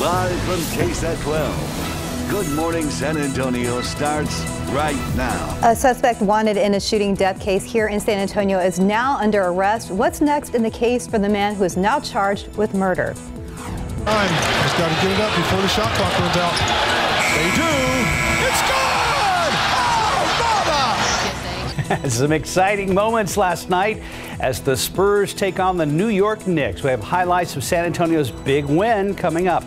Live from KSAT 12. Good Morning San Antonio starts right now. A suspect wanted in a shooting death case here in San Antonio is now under arrest. What's next in the case for the man who is now charged with murder? Time. Just got to get it up before the shot clock runs out. They do. It's good! Oh, mama! Some exciting moments last night as the Spurs take on the New York Knicks. We have highlights of San Antonio's big win coming up.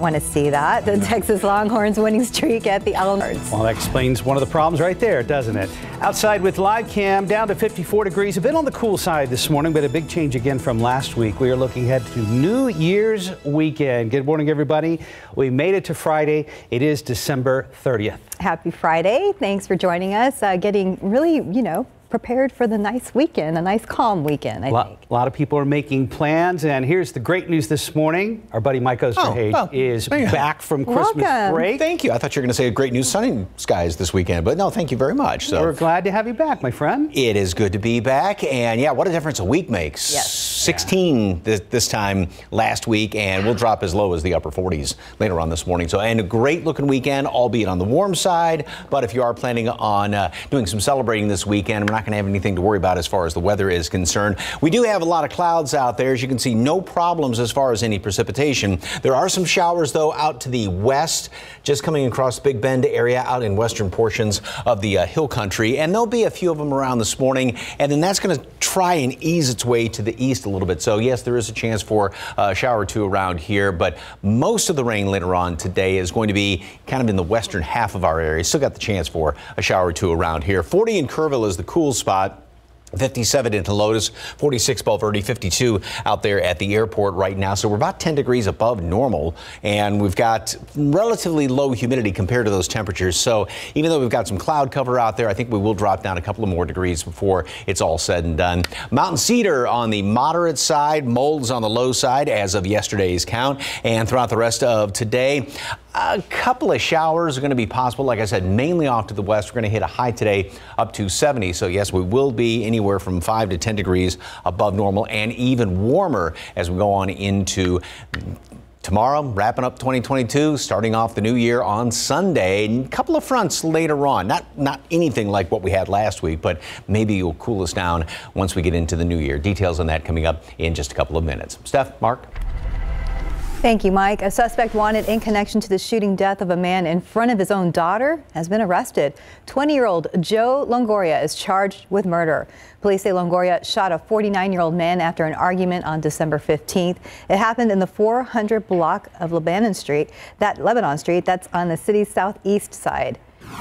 Want to see that? The Texas Longhorns winning streak at the Allards. Well, that explains one of the problems right there, doesn't it? Outside with live cam, down to 54 degrees. A bit on the cool side this morning, but a big change again from last week. We are looking ahead to New Year's weekend. Good morning, everybody. We made it to Friday. It is December 30th. Happy Friday. Thanks for joining us. Uh, getting really, you know, prepared for the nice weekend, a nice calm weekend, I think. A lot of people are making plans, and here's the great news this morning. Our buddy Mike Osterhage oh, is back from Christmas Welcome. break. Thank you. I thought you were going to say great news sunny skies this weekend, but no, thank you very much. So We're glad to have you back, my friend. it is good to be back, and yeah, what a difference a week makes. Yes. 16 this, this time last week, and we'll drop as low as the upper 40s later on this morning. So, and a great looking weekend, albeit on the warm side. But if you are planning on uh, doing some celebrating this weekend, we're not going to have anything to worry about as far as the weather is concerned. We do have a lot of clouds out there. As you can see, no problems as far as any precipitation. There are some showers, though, out to the west, just coming across Big Bend area out in western portions of the uh, hill country. And there'll be a few of them around this morning. And then that's going to try and ease its way to the east a little bit. So, yes, there is a chance for a shower or two around here. But most of the rain later on today is going to be kind of in the western half of our area. Still got the chance for a shower or two around here. 40 in Kerrville is the cool spot. 57 into Lotus, 46 Bulverde, 52 out there at the airport right now. So we're about 10 degrees above normal, and we've got relatively low humidity compared to those temperatures. So even though we've got some cloud cover out there, I think we will drop down a couple of more degrees before it's all said and done. Mountain Cedar on the moderate side, molds on the low side as of yesterday's count, and throughout the rest of today. A couple of showers are going to be possible. Like I said, mainly off to the west. We're going to hit a high today up to 70. So, yes, we will be anywhere from 5 to 10 degrees above normal and even warmer as we go on into tomorrow, wrapping up 2022, starting off the new year on Sunday. A couple of fronts later on. Not, not anything like what we had last week, but maybe you'll cool us down once we get into the new year. Details on that coming up in just a couple of minutes. Steph, Mark? Thank you, Mike. A suspect wanted in connection to the shooting death of a man in front of his own daughter has been arrested. 20 year old Joe Longoria is charged with murder. Police say Longoria shot a 49 year old man after an argument on December 15th. It happened in the 400 block of Lebanon Street, that Lebanon Street, that's on the city's southeast side.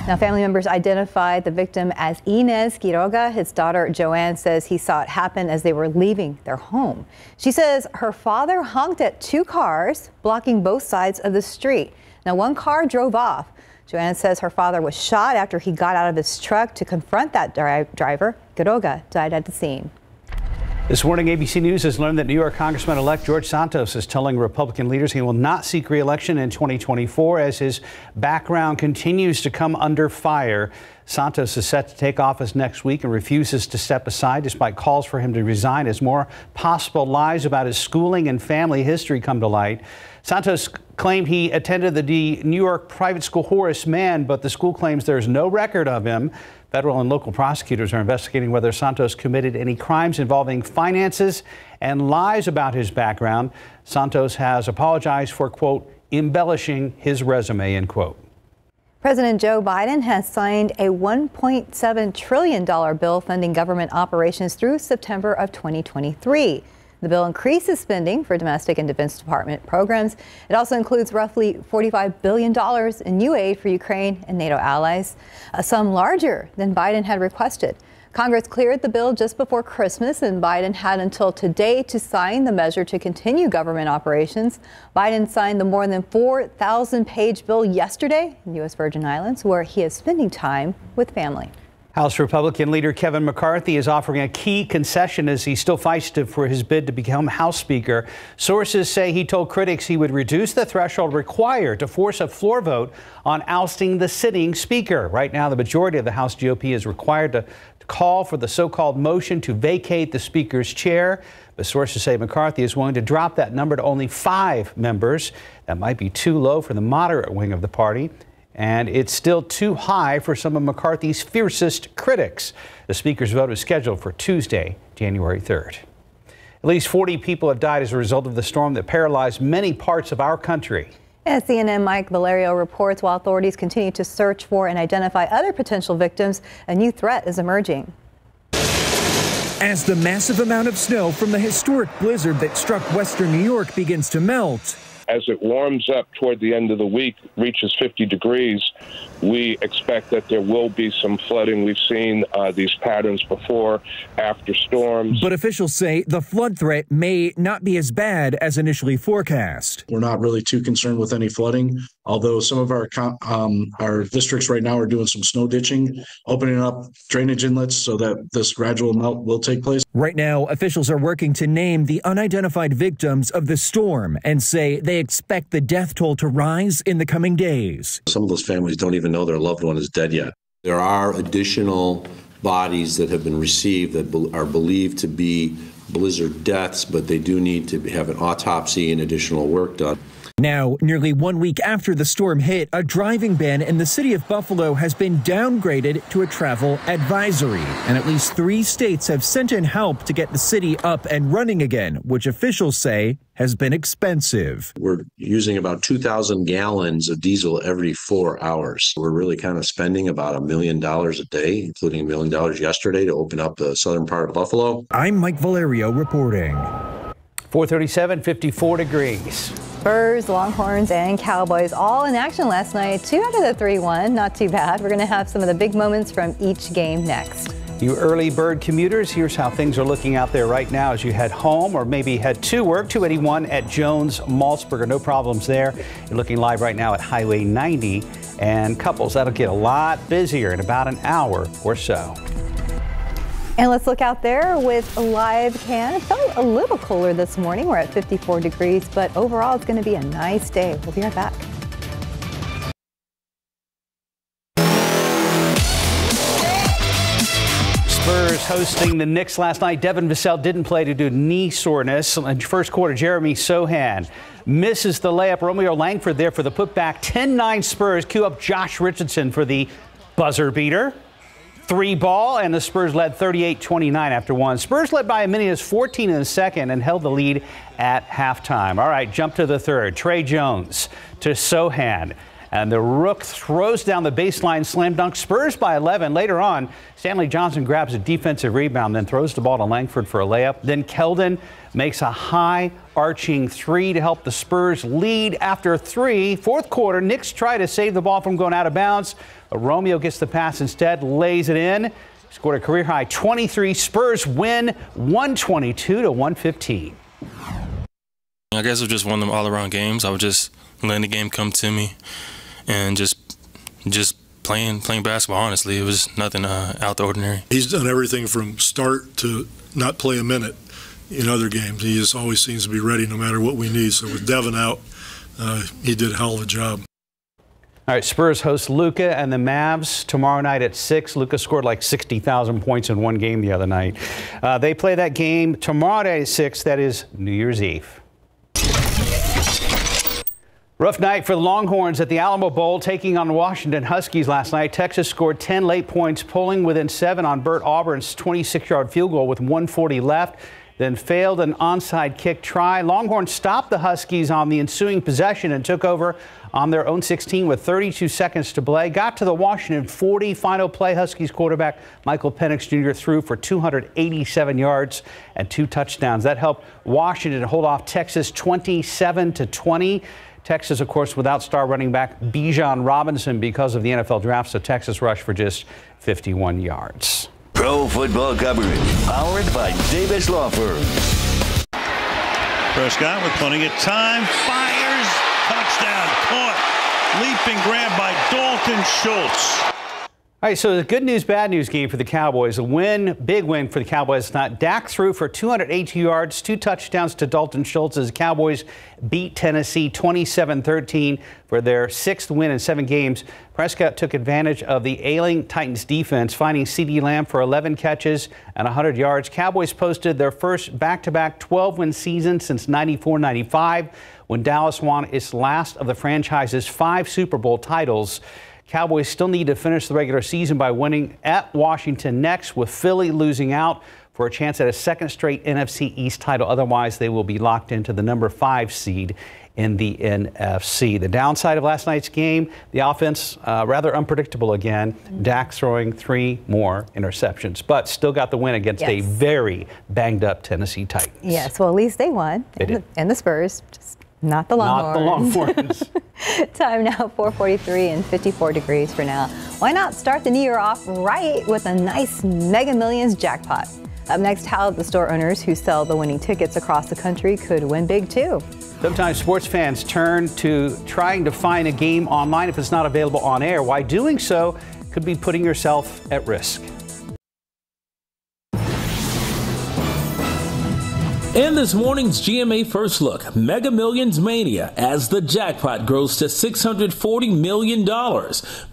Now, family members identified the victim as Inez Quiroga. His daughter Joanne says he saw it happen as they were leaving their home. She says her father honked at two cars, blocking both sides of the street. Now, one car drove off. Joanne says her father was shot after he got out of his truck to confront that dri driver. Quiroga died at the scene. This morning, ABC News has learned that New York Congressman elect George Santos is telling Republican leaders he will not seek re-election in 2024 as his background continues to come under fire. Santos is set to take office next week and refuses to step aside despite calls for him to resign as more possible lies about his schooling and family history come to light. Santos claimed he attended the New York private school Horace Mann, but the school claims there's no record of him. Federal and local prosecutors are investigating whether Santos committed any crimes involving finances and lies about his background. Santos has apologized for, quote, embellishing his resume, end quote. President Joe Biden has signed a $1.7 trillion bill funding government operations through September of 2023. The bill increases spending for domestic and Defense Department programs. It also includes roughly $45 billion in new aid for Ukraine and NATO allies, a sum larger than Biden had requested. Congress cleared the bill just before Christmas, and Biden had until today to sign the measure to continue government operations. Biden signed the more than 4,000 page bill yesterday in U.S. Virgin Islands, where he is spending time with family. House Republican leader Kevin McCarthy is offering a key concession as he still fights to, for his bid to become House Speaker. Sources say he told critics he would reduce the threshold required to force a floor vote on ousting the sitting Speaker. Right now, the majority of the House GOP is required to call for the so called motion to vacate the Speaker's chair. But sources say McCarthy is willing to drop that number to only five members. That might be too low for the moderate wing of the party. And it's still too high for some of McCarthy's fiercest critics. The Speaker's vote is scheduled for Tuesday, January 3rd. At least 40 people have died as a result of the storm that paralyzed many parts of our country. As CNN Mike Valerio reports, while authorities continue to search for and identify other potential victims, a new threat is emerging. As the massive amount of snow from the historic blizzard that struck western New York begins to melt, as it warms up toward the end of the week, reaches 50 degrees, we expect that there will be some flooding. We've seen uh, these patterns before after storms. But officials say the flood threat may not be as bad as initially forecast. We're not really too concerned with any flooding, although some of our um, our districts right now are doing some snow ditching, opening up drainage inlets so that this gradual melt will take place. Right now, officials are working to name the unidentified victims of the storm and say they expect the death toll to rise in the coming days. Some of those families don't even even know their loved one is dead yet. There are additional bodies that have been received that are believed to be blizzard deaths, but they do need to have an autopsy and additional work done. Now, nearly one week after the storm hit, a driving ban in the city of Buffalo has been downgraded to a travel advisory. And at least three states have sent in help to get the city up and running again, which officials say has been expensive. We're using about 2,000 gallons of diesel every four hours. We're really kind of spending about a million dollars a day, including a million dollars yesterday to open up the southern part of Buffalo. I'm Mike Valerio reporting. 437, 54 degrees. Spurs, Longhorns, and Cowboys all in action last night. Two out of the three won. Not too bad. We're going to have some of the big moments from each game next. You early bird commuters, here's how things are looking out there right now as you head home or maybe head to work. 281 at Jones Maltsberger. No problems there. You're looking live right now at Highway 90. And couples, that'll get a lot busier in about an hour or so. And let's look out there with live cam. It felt a little cooler this morning. We're at 54 degrees, but overall it's going to be a nice day. We'll be right back. Spurs hosting the Knicks last night. Devin Vassell didn't play due to knee soreness. First quarter, Jeremy Sochan misses the layup. Romeo Langford there for the putback. 10-9 Spurs. Cue up Josh Richardson for the buzzer beater three ball, and the Spurs led 38 29 after one. Spurs led by a minute as 14 in the second and held the lead at halftime. All right, jump to the third. Tre Jones to Sochan. And the Rook throws down the baseline slam dunk. Spurs by 11. Later on, Stanley Johnson grabs a defensive rebound, then throws the ball to Langford for a layup. Then Keldon makes a high arching three to help the Spurs lead after three. Fourth quarter, Knicks try to save the ball from going out of bounds. Romeo gets the pass instead, lays it in. Scored a career high 23. Spurs win 122 to 115. I guess it was just one of them all around games. I was just letting the game come to me and just just playing playing basketball. Honestly, it was nothing uh, out the ordinary. He's done everything from start to not play a minute in other games. He just always seems to be ready no matter what we need. So with Devin out, uh, he did a hell of a job. All right, Spurs host Luka and the Mavs tomorrow night at 6. Luka scored like 60,000 points in one game the other night. Uh, they play that game tomorrow night at 6. That is New Year's Eve. Rough night for the Longhorns at the Alamo Bowl, taking on Washington Huskies last night. Texas scored 10 late points, pulling within seven on Bert Auburn's 26-yard field goal with 140 left then failed an onside kick try. Longhorns stopped the Huskies on the ensuing possession and took over on their own 16 with 32 seconds to play. Got to the Washington 40 final play. Huskies quarterback Michael Penix Jr. threw for 287 yards and two touchdowns. That helped Washington hold off Texas 27 to 20. Texas, of course, without star running back Bijan Robinson because of the NFL draft, so Texas rushed for just 51 yards. Pro football coverage, powered by Davis Law Firm. Prescott with plenty of time, fires, touchdown, caught, leaping grab by Dalton Schultz. All right, so the good news, bad news game for the Cowboys. A win, big win for the Cowboys. Not Dak threw for 282 yards, two touchdowns to Dalton Schultz as the Cowboys beat Tennessee 27-13 for their sixth win in seven games. Prescott took advantage of the ailing Titans defense, finding CeeDee Lamb for 11 catches and 100 yards. Cowboys posted their first back-to-back 12-win season since 94-95 when Dallas won its last of the franchise's five Super Bowl titles. Cowboys still need to finish the regular season by winning at Washington next, with Philly losing out for a chance at a second straight NFC East title. Otherwise, they will be locked into the number five seed in the NFC. The downside of last night's game, the offense uh, rather unpredictable again. Dak throwing three more interceptions, but still got the win against Yes. a very banged up Tennessee Titans. Yes, well, at least they won. They and. The, and the Spurs, just not the Not the Longhorns. Longhorns. Time now, 443 and 54 degrees for now. Why not start the new year off right with a nice Mega Millions jackpot? Up next, how the store owners who sell the winning tickets across the country could win big too. Sometimes sports fans turn to trying to find a game online if it's not available on air. Why doing so could be putting yourself at risk. In this morning's GMA First Look, Mega Millions Mania as the jackpot grows to $640 million.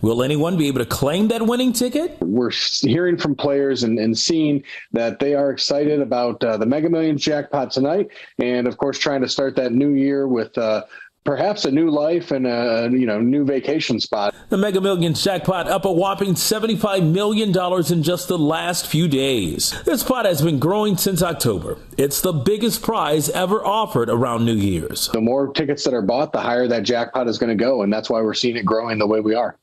Will anyone be able to claim that winning ticket? We're hearing from players and, and seeing that they are excited about uh, the Mega Millions jackpot tonight, and of course, trying to start that new year with uh, perhaps a new life and a you know new vacation spot. The Mega Millions jackpot up a whopping $75 million in just the last few days. This pot has been growing since October. It's the biggest prize ever offered around New Year's. The more tickets that are bought, the higher that jackpot is going to go, and that's why we're seeing it growing the way we are.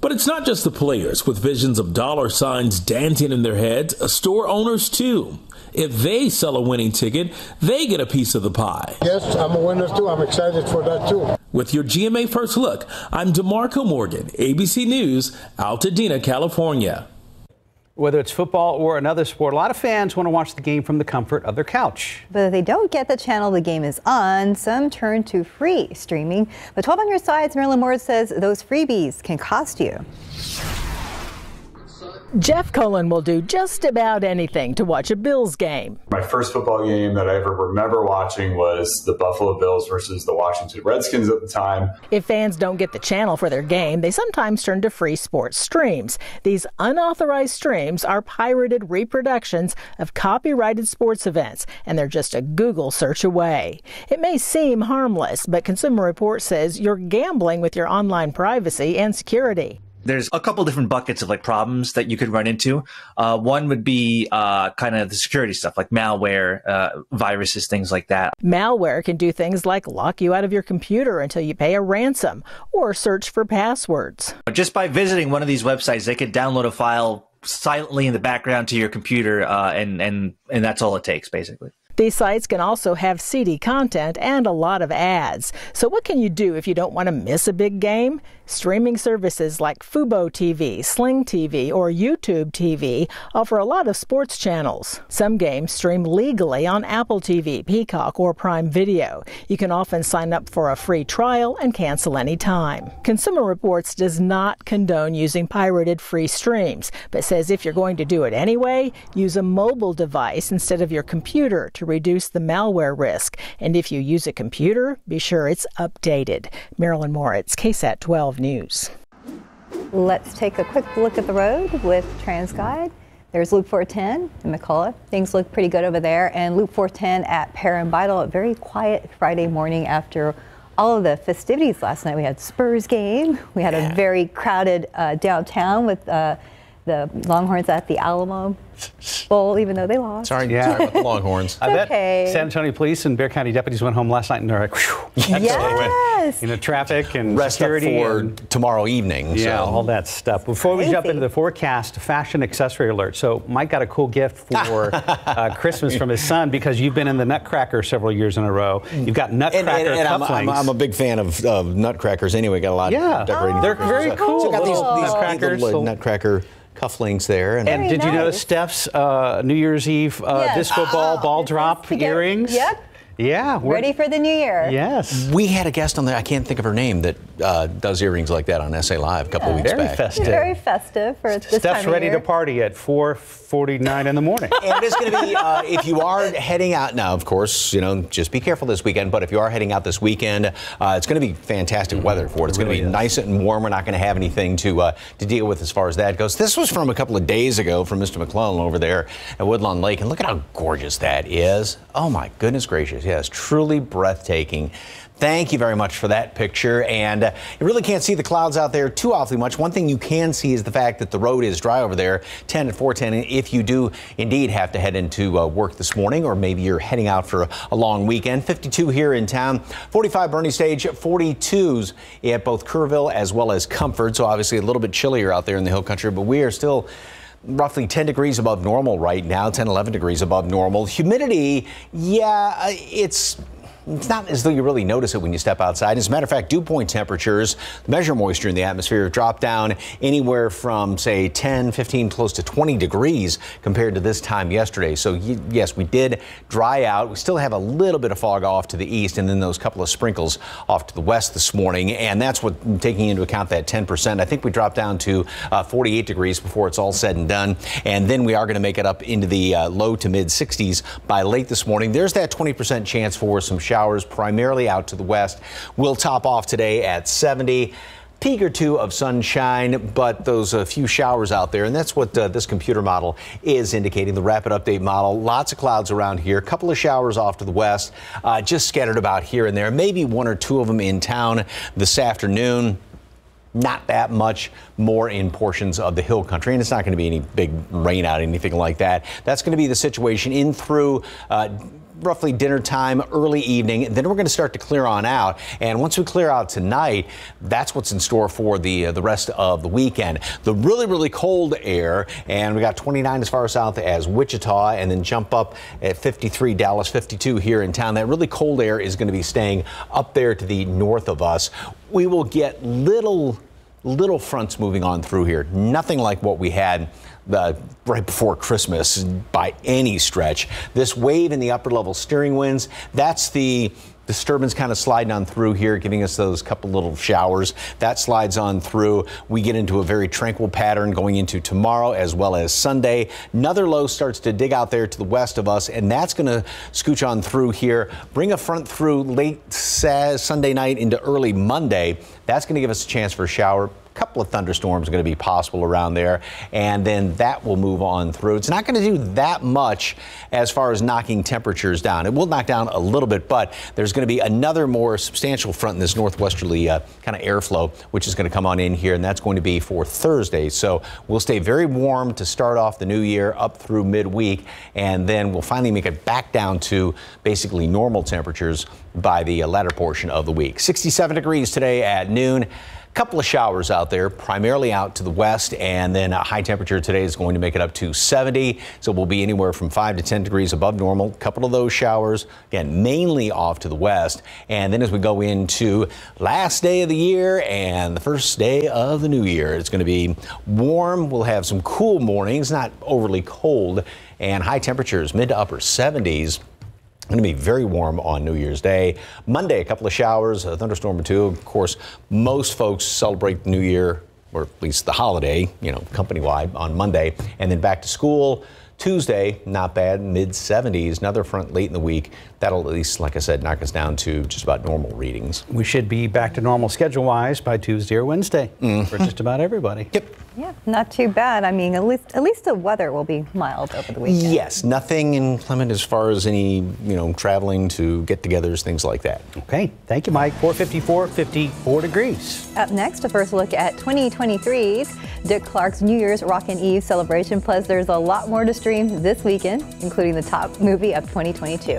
But it's not just the players with visions of dollar signs dancing in their heads, store owners too. If they sell a winning ticket, they get a piece of the pie. Yes, I'm a winner too. I'm excited for that too. With your GMA First Look, I'm DeMarco Morgan, ABC News, Altadena, California. Whether it's football or another sport, a lot of fans want to watch the game from the comfort of their couch. But if they don't get the channel the game is on, some turn to free streaming. But 12 on your sides, Marilyn Moritz says those freebies can cost you. Jeff Cullen will do just about anything to watch a Bills game. My first football game that I ever remember watching was the Buffalo Bills versus the Washington Redskins at the time. If fans don't get the channel for their game, they sometimes turn to free sports streams. These unauthorized streams are pirated reproductions of copyrighted sports events, and they're just a Google search away. It may seem harmless, but Consumer Reports says you're gambling with your online privacy and security. There's a couple different buckets of like problems that you could run into. Uh, one would be uh, kind of the security stuff, like malware, uh, viruses, things like that. Malware can do things like lock you out of your computer until you pay a ransom or search for passwords. Just by visiting one of these websites, they could download a file silently in the background to your computer, uh, and and and that's all it takes, basically. These sites can also have seedy content and a lot of ads. So, what can you do if you don't want to miss a big game? Streaming services like Fubo TV, Sling TV, or YouTube TV offer a lot of sports channels. Some games stream legally on Apple TV, Peacock, or Prime Video. You can often sign up for a free trial and cancel anytime. Consumer Reports does not condone using pirated free streams, but says if you're going to do it anyway, use a mobile device instead of your computer to reduce the malware risk. And if you use a computer, be sure it's updated. Marilyn Moritz, KSAT 12 News. Let's take a quick look at the road with TransGuide. There's Loop 410 in McCullough. Things look pretty good over there. And Loop 410 at Perrin Beitel, a very quiet Friday morning after all of the festivities last night. We had Spurs game. We had a very crowded uh, downtown with uh, the Longhorns at the Alamo Bowl, even though they lost. Sorry, sorry about the Longhorns. I bet okay. San Antonio police and Bexar County deputies went home last night and they're like, whew, Yes. you know, traffic and Rest up security. for and- tomorrow evening. Yeah, so. all that stuff. Before we jump into the forecast, fashion accessory alert. So Mike got a cool gift for uh, Christmas from his son because you've been in the Nutcracker several years in a row. You've got And, Nutcracker and, and I'm, cufflinks. I'm, I'm a big fan of, of nutcrackers anyway. Got a lot Yeah. of decorating. They're very Christmas. cool. So got these, these nutcrackers. little nutcracker cufflinks there. And, and Very did you notice. Steph's uh, New Year's Eve uh, Yes. disco ball ball drop get- earrings? Yep. Yeah. Ready for the new year. Yes. We had a guest on there, I can't think of her name, that uh, does earrings like that on SA Live a couple of weeks Very back. festive. Very festive for this Steph's time of ready year. to party at 4:49 in the morning. and it's going to be uh, if you are heading out now of course you know just be careful this weekend but if you are heading out this weekend uh, it's going to be fantastic weather for it. It's It going to be is. nice and warm. We're not going to have anything to uh, to deal with as far as that goes. This was from a couple of days ago from mr mcclellan over there at woodlawn lake and look at how gorgeous that is. Oh my goodness gracious. Yes truly breathtaking Thank you very much for that picture. And uh, you really can't see the clouds out there too awfully much. One thing you can see is the fact that the road is dry over there, 10 at 410. If you do indeed have to head into uh, work this morning, or maybe you're heading out for a, long weekend, 52 here in town, 45 Boerne Stage, 42s at both Kerrville as well as Comfort. So obviously a little bit chillier out there in the hill country, but we are still roughly 10 degrees above normal right now, 10, 11 degrees above normal. Humidity, yeah, uh, it's it's not as though you really notice it when you step outside. As a matter of fact, dew point temperatures, measure moisture in the atmosphere, drop down anywhere from, say, 10, 15, close to 20 degrees compared to this time yesterday. So, yes, we did dry out. We still have a little bit of fog off to the east and then those couple of sprinkles off to the west this morning. And that's what, taking into account that 10%, I think we dropped down to uh, 48 degrees before it's all said and done. And then we are going to make it up into the uh, low to mid 60s by late this morning. There's that 20% chance for some primarily out to the west. We'll top off today at 70 peak or two of sunshine, but those uh, few showers out there, and that's what uh, this computer model is indicating. The rapid update model. Lots of clouds around here. A couple of showers off to the west, uh, just scattered about here and there. Maybe one or two of them in town this afternoon not that much more in portions of the hill country, and it's not going to be any big rain out, anything like that. That's going to be the situation in through. Uh, Roughly dinner time, early evening. Then we're going to start to clear on out. And once we clear out tonight, that's what's in store for the uh, the rest of the weekend. The really really cold air, and we got 29 as far south as Wichita, and then jump up at 53, Dallas 52 here in town. That really cold air is going to be staying up there to the north of us. We will get little little fronts moving on through here. Nothing like what we had uh, right before Christmas by any stretch. This wave in the upper level steering winds, that's the disturbance kind of sliding on through here, giving us those couple little showers. That slides on through. We get into a very tranquil pattern going into tomorrow as well as Sunday. Another low starts to dig out there to the west of us, and that's going to scooch on through here, bring a front through late Sunday night into early Monday. That's going to give us a chance for a shower couple of thunderstorms going to be possible around there, and then that will move on through. It's not going to do that much as far as knocking temperatures down. It will knock down a little bit, but there's going to be another more substantial front in this northwesterly uh, kind of airflow, which is going to come on in here, and that's going to be for Thursday. So we'll stay very warm to start off the new year up through midweek, and then we'll finally make it back down to basically normal temperatures by the uh, latter portion of the week. 67 degrees today at noon. Couple of showers out there, primarily out to the west, and then a high temperature today is going to make it up to 70. So we'll be anywhere from 5 to 10 degrees above normal. Couple of those showers, again, mainly off to the west. And then as we go into last day of the year and the first day of the new year, it's going to be warm. We'll have some cool mornings, not overly cold, and high temperatures, mid to upper 70s. Going to be very warm on New Year's Day. Monday, a couple of showers, a thunderstorm or two. Of course, most folks celebrate New Year, or at least the holiday, you know, company wide on Monday, and then back to school. Tuesday, not bad, mid 70s. Another front late in the week. That'll at least, like I said, knock us down to just about normal readings. We should be back to normal schedule wise by Tuesday or Wednesday mm. for just about everybody. Yep. Yeah, not too bad. I mean, at least at least the weather will be mild over the weekend. Yes, nothing inclement as far as any, you know, traveling to get-togethers, things like that. Okay, thank you, Mike. 454, 54 degrees. Up next, a first look at 2023's Dick Clark's New Year's Rockin' Eve celebration. Plus, there's a lot more to stream this weekend, including the top movie of 2022.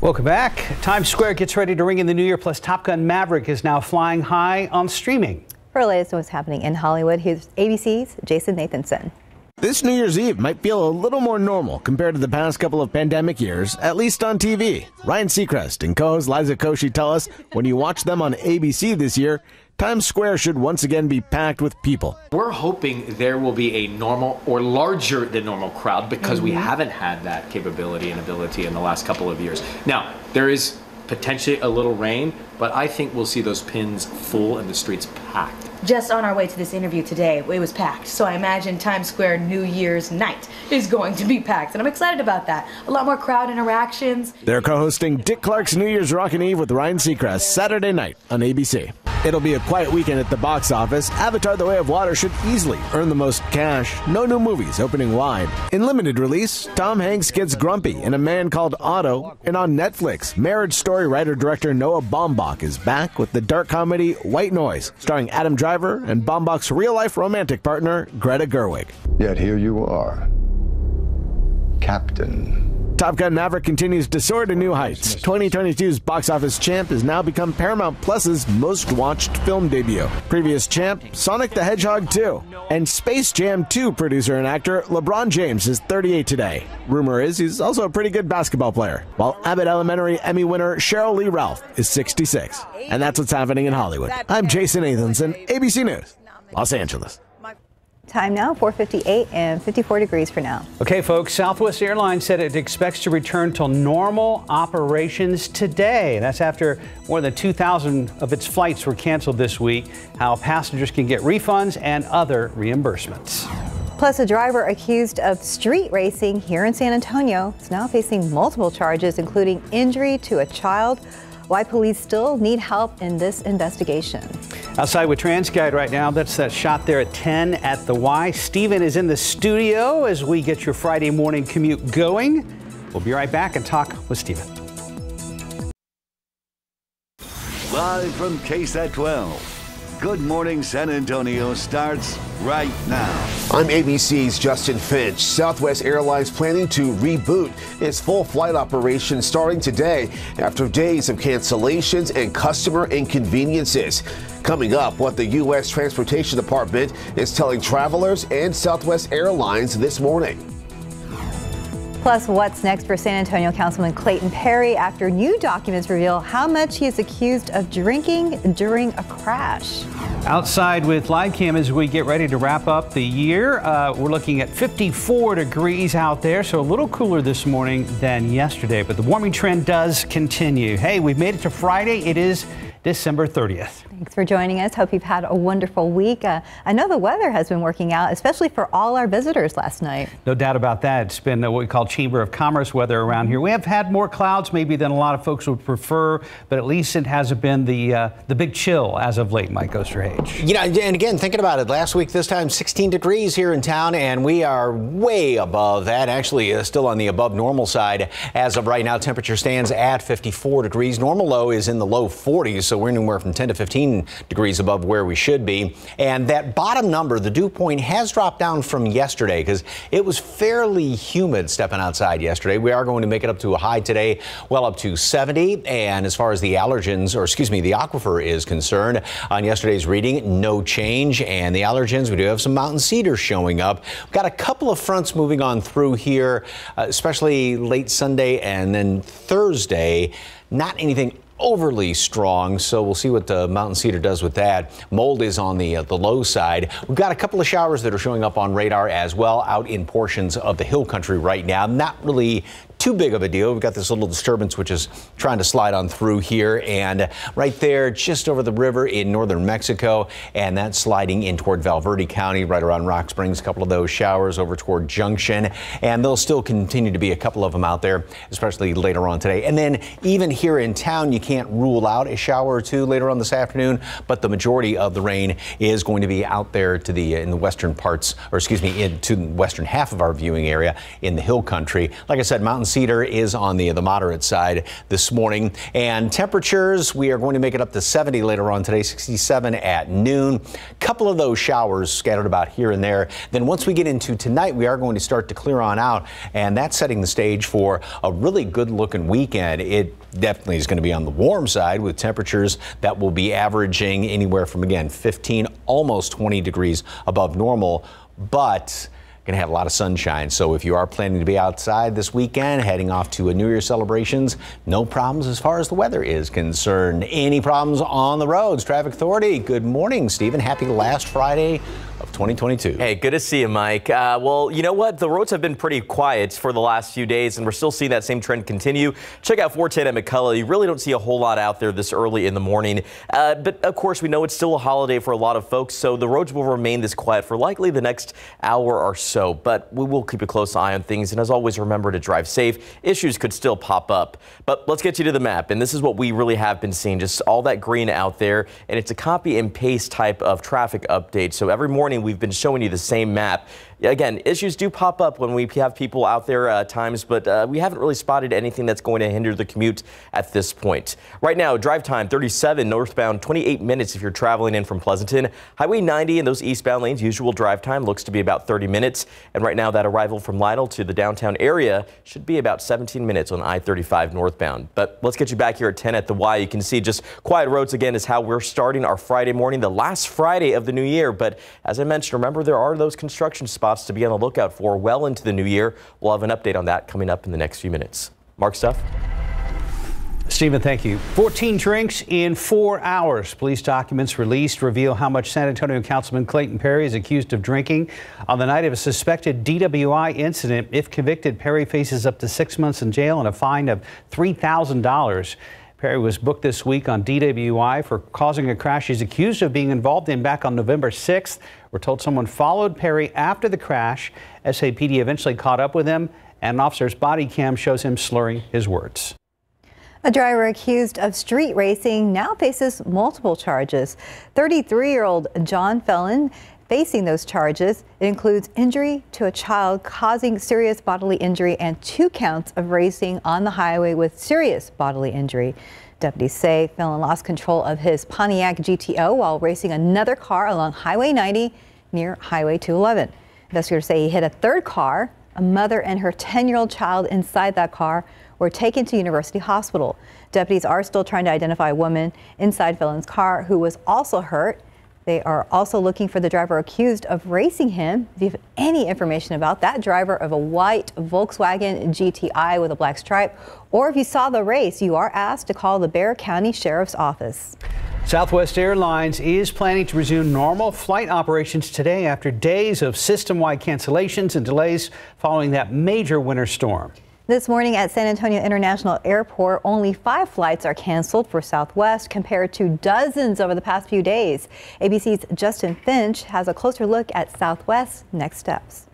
Welcome back. Times Square gets ready to ring in the new year, plus Top Gun Maverick is now flying high on streaming. For the latest on what's happening in Hollywood, here's ABC's Jason Nathanson. This New Year's Eve might feel a little more normal compared to the past couple of pandemic years, at least on TV. Ryan Seacrest and co-host Liza Koshy tell us when you watch them on ABC this year, Times Square should once again be packed with people. We're hoping there will be a normal or larger than normal crowd because we Mhm. haven't had that capability and ability in the last couple of years. Now, there is potentially a little rain, but I think we'll see those pins full and the streets packed. Just on our way to this interview today, it was packed. So I imagine Times Square New Year's night is going to be packed. And I'm excited about that. A lot more crowd interactions. They're co hosting Dick Clark's New Year's Rockin' Eve with Ryan Seacrest Saturday night on ABC. It'll be a quiet weekend at the box office. Avatar The Way of Water should easily earn the most cash. No new movies opening wide. In limited release, Tom Hanks gets grumpy in A Man Called Otto. And on Netflix, Marriage Story writer director Noah Baumbach is back with the dark comedy White Noise, starring Adam Driver and Baumbach's real life romantic partner, Greta Gerwig. Yet here you are, Captain. Top Gun Maverick continues to soar to new heights. 2022's box office champ has now become Paramount Plus's most watched film debut. Previous champ, Sonic the Hedgehog 2. And Space Jam 2 producer and actor LeBron James is 38 today. Rumor is he's also a pretty good basketball player. While Abbott Elementary Emmy winner Cheryl Lee Ralph is 66. And that's what's happening in Hollywood. I'm Jason Nathanson, ABC News, Los Angeles. Time now, 458 and 54 degrees for now. Okay, folks, Southwest Airlines said it expects to return to normal operations today. That's after more than 2,000 of its flights were canceled this week. How passengers can get refunds and other reimbursements. Plus, a driver accused of street racing here in San Antonio is now facing multiple charges, including injury to a child. Why police still need help in this investigation. Outside with TransGuide right now, that's that shot there at 10 at the Y. Steven is in the studio as we get your Friday morning commute going. We'll be right back and talk with Steven. Live from KSAT 12. Good Morning San Antonio starts right now. I'm ABC's Justin Finch. Southwest Airlines planning to reboot its full flight operation starting today after days of cancellations and customer inconveniences. Coming up, what the U.S. Transportation Department is telling travelers and Southwest Airlines this morning. Plus, what's next for San Antonio Councilman Clayton Perry after new documents reveal how much he is accused of drinking during a crash. Outside with live cam as we get ready to wrap up the year. Uh, we're looking at 54 degrees out there, so a little cooler this morning than yesterday, but the warming trend does continue. Hey, we've made it to Friday. It is December 30th. Thanks for joining us. Hope you've had a wonderful week. Uh, I know the weather has been working out, especially for all our visitors last night. No doubt about that. It's been what we call Chamber of Commerce weather around here. We have had more clouds maybe than a lot of folks would prefer, but at least it hasn't been the uh, the big chill as of late, Mike Osterhage. You know, and again, thinking about it, last week this time 16 degrees here in town, and we are way above that. Actually, uh, still on the above normal side as of right now. Temperature stands at 54 degrees. Normal low is in the low 40s, so we're anywhere from 10 to 15 degrees above where we should be. And that bottom number, the dew point, has dropped down from yesterday because it was fairly humid stepping outside yesterday. We are going to make it up to a high today, well up to 70. And as far as the allergens, or excuse me, the aquifer is concerned, on yesterday's reading, no change. And the allergens, we do have some mountain cedar showing up. We've got a couple of fronts moving on through here, uh, especially late Sunday and then Thursday. Not anything overly strong, so we'll see what the mountain cedar does with that. Mold is on the uh, the low side. We've got a couple of showers that are showing up on radar as well out in portions of the hill country right now. Not really too big of a deal. We've got this little disturbance which is trying to slide on through here and right there just over the river in northern Mexico and that's sliding in toward Val Verde County right around Rock Springs. A couple of those showers over toward Junction and there'll still continue to be a couple of them out there especially later on today. And then even here in town you can't rule out a shower or two later on this afternoon but the majority of the rain is going to be out there to the in the western parts or excuse me into the western half of our viewing area in the hill country. Like I said Mountain Cedar is on the, the moderate side this morning. And temperatures, we are going to make it up to 70 later on today, 67 at noon. A couple of those showers scattered about here and there. Then once we get into tonight, we are going to start to clear on out. And that's setting the stage for a really good looking weekend. It definitely is going to be on the warm side with temperatures that will be averaging anywhere from, again, 15, almost 20 degrees above normal. But going to have a lot of sunshine. So if you are planning to be outside this weekend, heading off to a New Year celebrations, no problems as far as the weather is concerned. Any problems on the roads? Traffic Authority, good morning, Stephen. Happy last Friday of 2022. Hey, good to see you, Mike. Uh, well, you know what? The roads have been pretty quiet for the last few days, and we're still seeing that same trend continue. Check out 410 at McCullough. You really don't see a whole lot out there this early in the morning. Uh, but of course, we know it's still a holiday for a lot of folks, so the roads will remain this quiet for likely the next hour or so. So, but we will keep a close eye on things, and as always, remember to drive safe. Issues could still pop up. But let's get you to the map, and this is what we really have been seeing just all that green out there, and it's a copy and paste type of traffic update. So every morning we've been showing you the same map. Again, issues do pop up when we have people out there at times, but uh, we haven't really spotted anything that's going to hinder the commute at this point. Right now, drive time 37 northbound, 28 minutes if you're traveling in from Pleasanton. Highway 90 and those eastbound lanes, usual drive time looks to be about 30 minutes. And right now, that arrival from Lytle to the downtown area should be about 17 minutes on I-35 northbound. But let's get you back here at 10 at the Y. You can see just quiet roads again is how we're starting our Friday morning, the last Friday of the new year. But as I mentioned, remember there are those construction spots spots to be on the lookout for well into the new year. We'll have an update on that coming up in the next few minutes. Mark Stuff. Stephen, thank you. 14 drinks in four hours. Police documents released reveal how much San Antonio Councilman Clayton Perry is accused of drinking on the night of a suspected DWI incident. If convicted, Perry faces up to six months in jail and a fine of $3,000. Perry was booked this week on DWI for causing a crash he's accused of being involved in back on November 6th. We're told someone followed Perry after the crash. SAPD eventually caught up with him, and an officer's body cam shows him slurring his words. A driver accused of street racing now faces multiple charges. 33 year old John Felon facing those charges. It includes injury to a child causing serious bodily injury and two counts of racing on the highway with serious bodily injury. Deputies say Felon lost control of his Pontiac GTO while racing another car along Highway 90 near Highway 211. Investigators say he hit a third car. A mother and her 10-year-old child inside that car were taken to University Hospital. Deputies are still trying to identify a woman inside Felon's car who was also hurt. They are also looking for the driver accused of racing him. If you have any information about that driver of a white Volkswagen GTI with a black stripe, or if you saw the race, you are asked to call the Bexar County Sheriff's Office. Southwest Airlines is planning to resume normal flight operations today after days of system wide cancellations and delays following that major winter storm. This morning at San Antonio International Airport, only five flights are canceled for Southwest compared to dozens over the past few days. ABC's Justin Finch has a closer look at Southwest's next steps.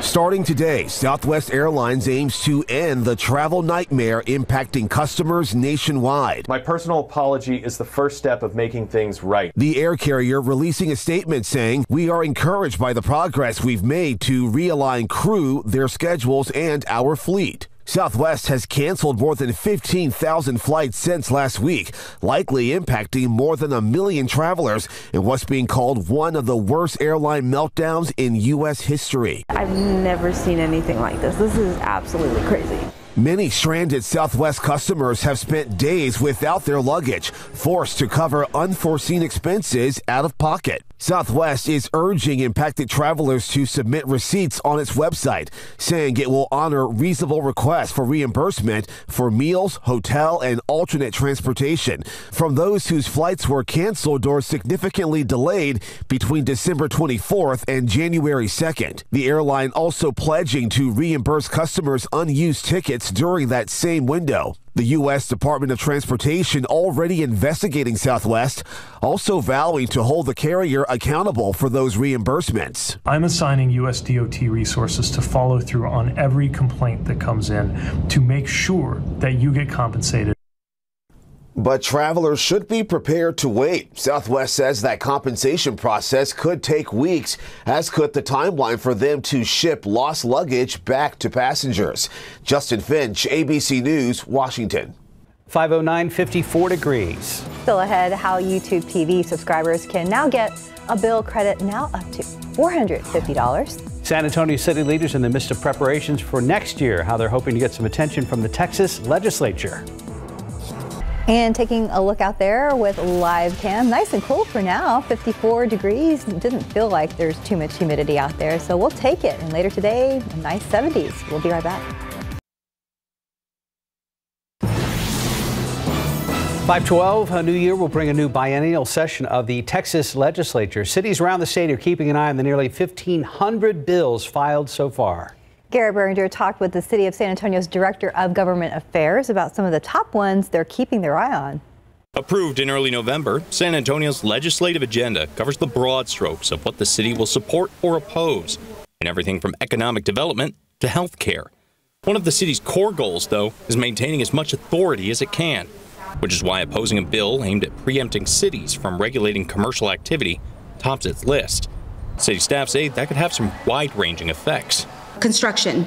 Starting today, Southwest Airlines aims to end the travel nightmare impacting customers nationwide. My personal apology is the first step of making things right. The air carrier releasing a statement saying, We are encouraged by the progress we've made to realign crew, their schedules, and our fleet. Southwest has canceled more than 15,000 flights since last week, likely impacting more than a million travelers in what's being called one of the worst airline meltdowns in U.S. history. I've never seen anything like this. This is absolutely crazy. Many stranded Southwest customers have spent days without their luggage, forced to cover unforeseen expenses out of pocket. Southwest is urging impacted travelers to submit receipts on its website, saying it will honor reasonable requests for reimbursement for meals, hotel, and alternate transportation from those whose flights were canceled or significantly delayed between December 24th and January 2nd. The airline also pledging to reimburse customers unused tickets during that same window. The U.S. Department of Transportation already investigating Southwest, also vowing to hold the carrier accountable for those reimbursements. I'm assigning U.S. DOT resources to follow through on every complaint that comes in to make sure that you get compensated. But travelers should be prepared to wait. Southwest says that compensation process could take weeks, as could the timeline for them to ship lost luggage back to passengers. Justin Finch, ABC News, Washington. 509, 54 degrees. Still ahead, how YouTube TV subscribers can now get a bill credit now up to $450. San Antonio city leaders in the midst of preparations for next year, how they're hoping to get some attention from the Texas legislature. And taking a look out there with live cam, nice and cool for now, 54 degrees. It doesn't feel like there's too much humidity out there, so we'll take it. And later today, nice 70s. We'll be right back. 512, a new year will bring a new biennial session of the Texas legislature. Cities around the state are keeping an eye on the nearly 1,500 bills filed so far. Garrett Brnger talked with the City of San Antonio's Director of Government Affairs about some of the top ones they're keeping their eye on. Approved in early November, San Antonio's legislative agenda covers the broad strokes of what the city will support or oppose, and everything from economic development to health care. One of the city's core goals, though, is maintaining as much authority as it can, which is why opposing a bill aimed at preempting cities from regulating commercial activity tops its list. City staff say that could have some wide ranging effects construction,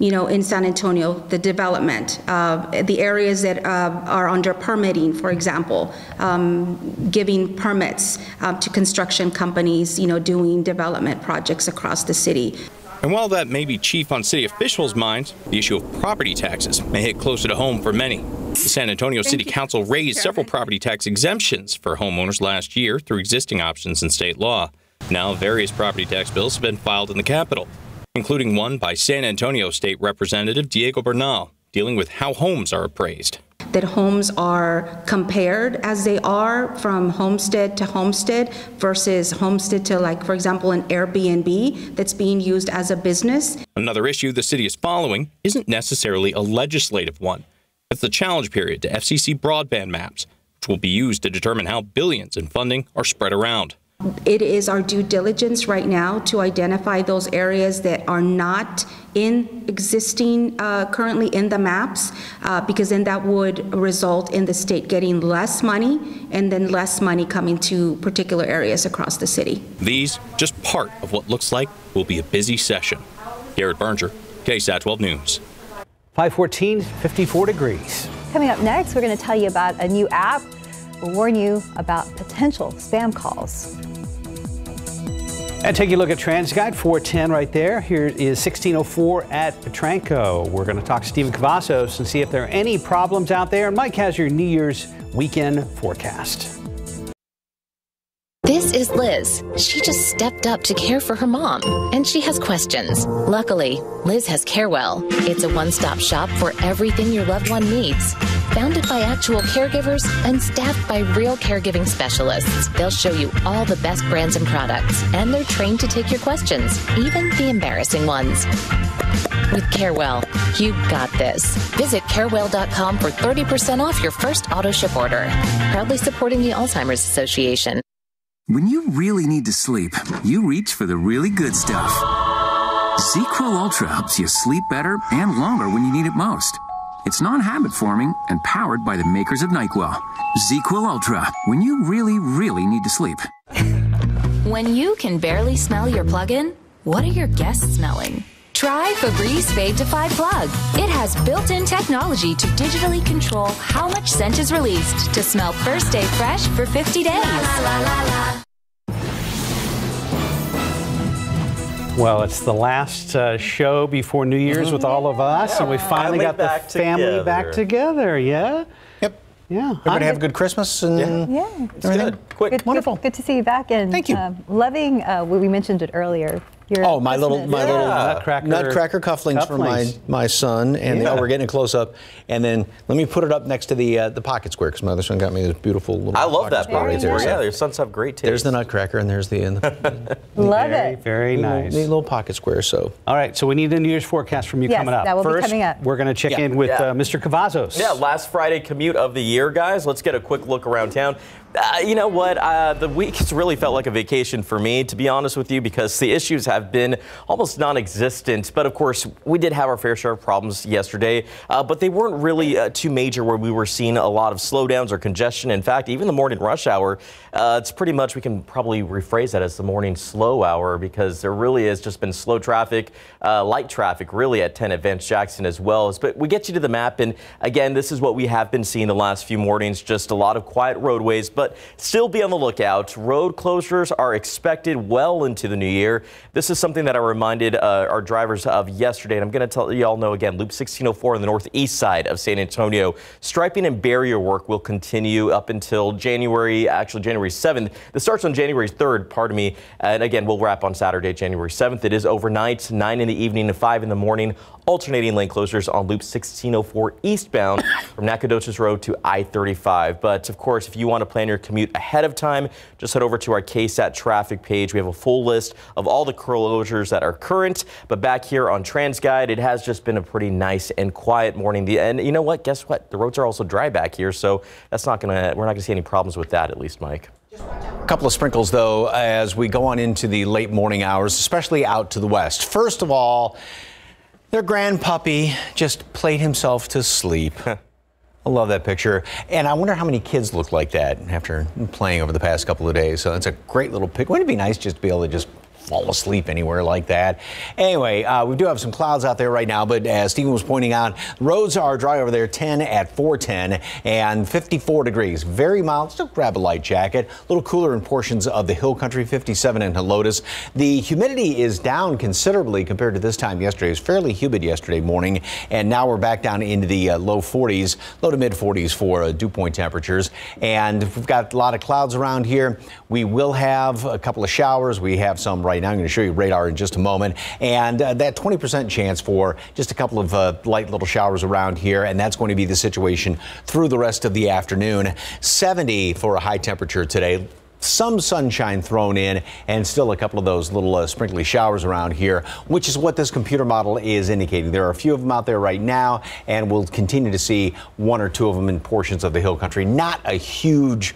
you know, in San Antonio, the development, uh, the areas that uh, are under permitting, for example, um, giving permits uh, to construction companies, you know, doing development projects across the city. And while that may be chief on city officials' minds, the issue of property taxes may hit closer to home for many. The San Antonio City Council raised several property tax exemptions for homeowners last year through existing options in state law. Now, various property tax bills have been filed in the capital including one by San Antonio State Representative Diego Bernal, dealing with how homes are appraised. That homes are compared as they are from homestead to homestead versus homestead to, like, for example, an Airbnb that's being used as a business. Another issue the city is following isn't necessarily a legislative one. It's the challenge period to FCC broadband maps, which will be used to determine how billions in funding are spread around. It is our due diligence right now to identify those areas that are not in existing uh, currently in the maps uh, because then that would result in the state getting less money and then less money coming to particular areas across the city. These just part of what looks like will be a busy session. Garrett Brnger, KSAT 12 News. 514, 54 degrees. Coming up next, we're going to tell you about a new app. We'll warn you about potential spam calls. And take a look at TransGuide 410 right there. Here is 1604 at Potranco. We're going to talk to Stephen Cavazos and see if there are any problems out there. And Mike has your New Year's weekend forecast. This is Liz. She just stepped up to care for her mom, and she has questions. Luckily, Liz has Carewell. It's a one stop shop for everything your loved one needs. Founded by actual caregivers and staffed by real caregiving specialists, they'll show you all the best brands and products, and they're trained to take your questions, even the embarrassing ones. With Carewell, you got this. Visit carewell.com for 30% off your first auto ship order. Proudly supporting the Alzheimer's Association. When you really need to sleep, you reach for the really good stuff. ZzzQuil Ultra helps you sleep better and longer when you need it most. It's non-habit forming and powered by the makers of NyQuil. ZzzQuil Ultra, when you really, really need to sleep. When you can barely smell your plug-in, what are your guests smelling? Try Febreze Fade to 5 Plug. It has built-in technology to digitally control how much scent is released to smell first day fresh for 50 days. La, la, la, Well, it's the last uh, show before New Year's mm-hmm. with all of us, yeah, and we finally got the family together. back together. Yeah. Yep. Yeah. Everybody have a good Christmas and yeah, yeah. everything. Good. Quick. Good, Wonderful. Good, good, to see you back and thank you. Uh, loving. Uh, we mentioned it earlier. Your oh, my Christmas. little my yeah. little nutcracker, nutcracker cufflinks, cufflinks, for my my son, and yeah. they, oh, we're getting a close up. And then let me put it up next to the uh, the pocket square because my other son got me this beautiful little. I love that square right there. Yeah, your sons have great taste. There's the nutcracker, and there's the. the love very, it. Very nice. Little, neat little pocket square. So. All right, so we need a New Year's forecast from you yes, coming up. that will First, be coming up. we're going to check yeah. in with yeah. uh, Mr. Cavazos. Yeah, last Friday commute of the year, guys. Let's get a quick look around town. Uh, you know what? Uh, the week has really felt like a vacation for me, to be honest with you, because the issues have been almost non-existent. But of course, we did have our fair share of problems yesterday, uh, but they weren't really uh, too major where we were seeing a lot of slowdowns or congestion. In fact, even the morning rush hour, uh, it's pretty much, we can probably rephrase that as the morning slow hour because there really has just been slow traffic, uh, light traffic really at 10 at Vance Jackson as well. But we get you to the map, and again, this is what we have been seeing the last few mornings, just a lot of quiet roadways but still be on the lookout. Road closures are expected well into the new year. This is something that I reminded uh, our drivers of yesterday, and I'm going to tell you all know again. Loop 1604 on the northeast side of San Antonio, striping and barrier work will continue up until January, actually January 7th. This starts on January 3rd, pardon me, and again we'll wrap on Saturday, January 7th. It is overnight, 9 in the evening to 5 in the morning alternating lane closures on Loop 1604 eastbound from Nacogdoches Road to I-35. But of course, if you want to plan your commute ahead of time, just head over to our KSAT traffic page. We have a full list of all the closures that are current. But back here on TransGuide, it has just been a pretty nice and quiet morning. And you know what? Guess what? The roads are also dry back here, so that's not gonna. We're not gonna see any problems with that, at least, Mike. A couple of sprinkles, though, as we go on into the late morning hours, especially out to the west. First of all, their grandpuppy just played himself to sleep. I love that picture. And I wonder how many kids look like that after playing over the past couple of days. So it's a great little pic. Wouldn't it be nice just to be able to just fall asleep anywhere like that. Anyway, uh, we do have some clouds out there right now, but as Stephen was pointing out, roads are dry over there 10 at 410 and 54 degrees. Very mild. Still grab a light jacket. A little cooler in portions of the hill country, 57 in Helotes. The humidity is down considerably compared to this time yesterday. It was fairly humid yesterday morning, and now we're back down into the uh, low 40s, low to mid 40s for uh, dew point temperatures. And we've got a lot of clouds around here. We will have a couple of showers. We have some right now. I'm going to show you radar in just a moment. And uh, that 20% chance for just a couple of uh, light little showers around here. And that's going to be the situation through the rest of the afternoon. 70 for a high temperature today some sunshine thrown in and still a couple of those little uh, sprinkly showers around here, which is what this computer model is indicating. There are a few of them out there right now, and we'll continue to see one or two of them in portions of the hill country. Not a huge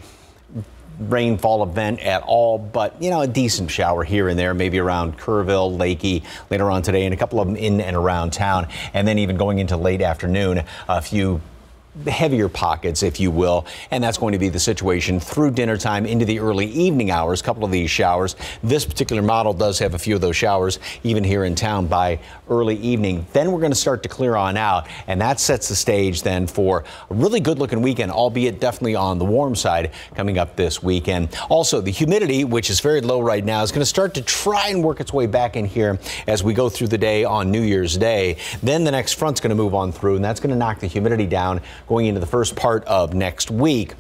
rainfall event at all, but you know, a decent shower here and there, maybe around Kerrville, Leakey later on today, and a couple of them in and around town. And then even going into late afternoon, a few heavier pockets, if you will, and that's going to be the situation through dinner time into the early evening hours. A couple of these showers. This particular model does have a few of those showers even here in town by early evening. Then we're going to start to clear on out, and that sets the stage then for a really good looking weekend, albeit definitely on the warm side coming up this weekend. Also, the humidity, which is very low right now, is going to start to try and work its way back in here as we go through the day on New Year's Day. Then the next front's going to move on through, and that's going to knock the humidity down going into the first part of next week.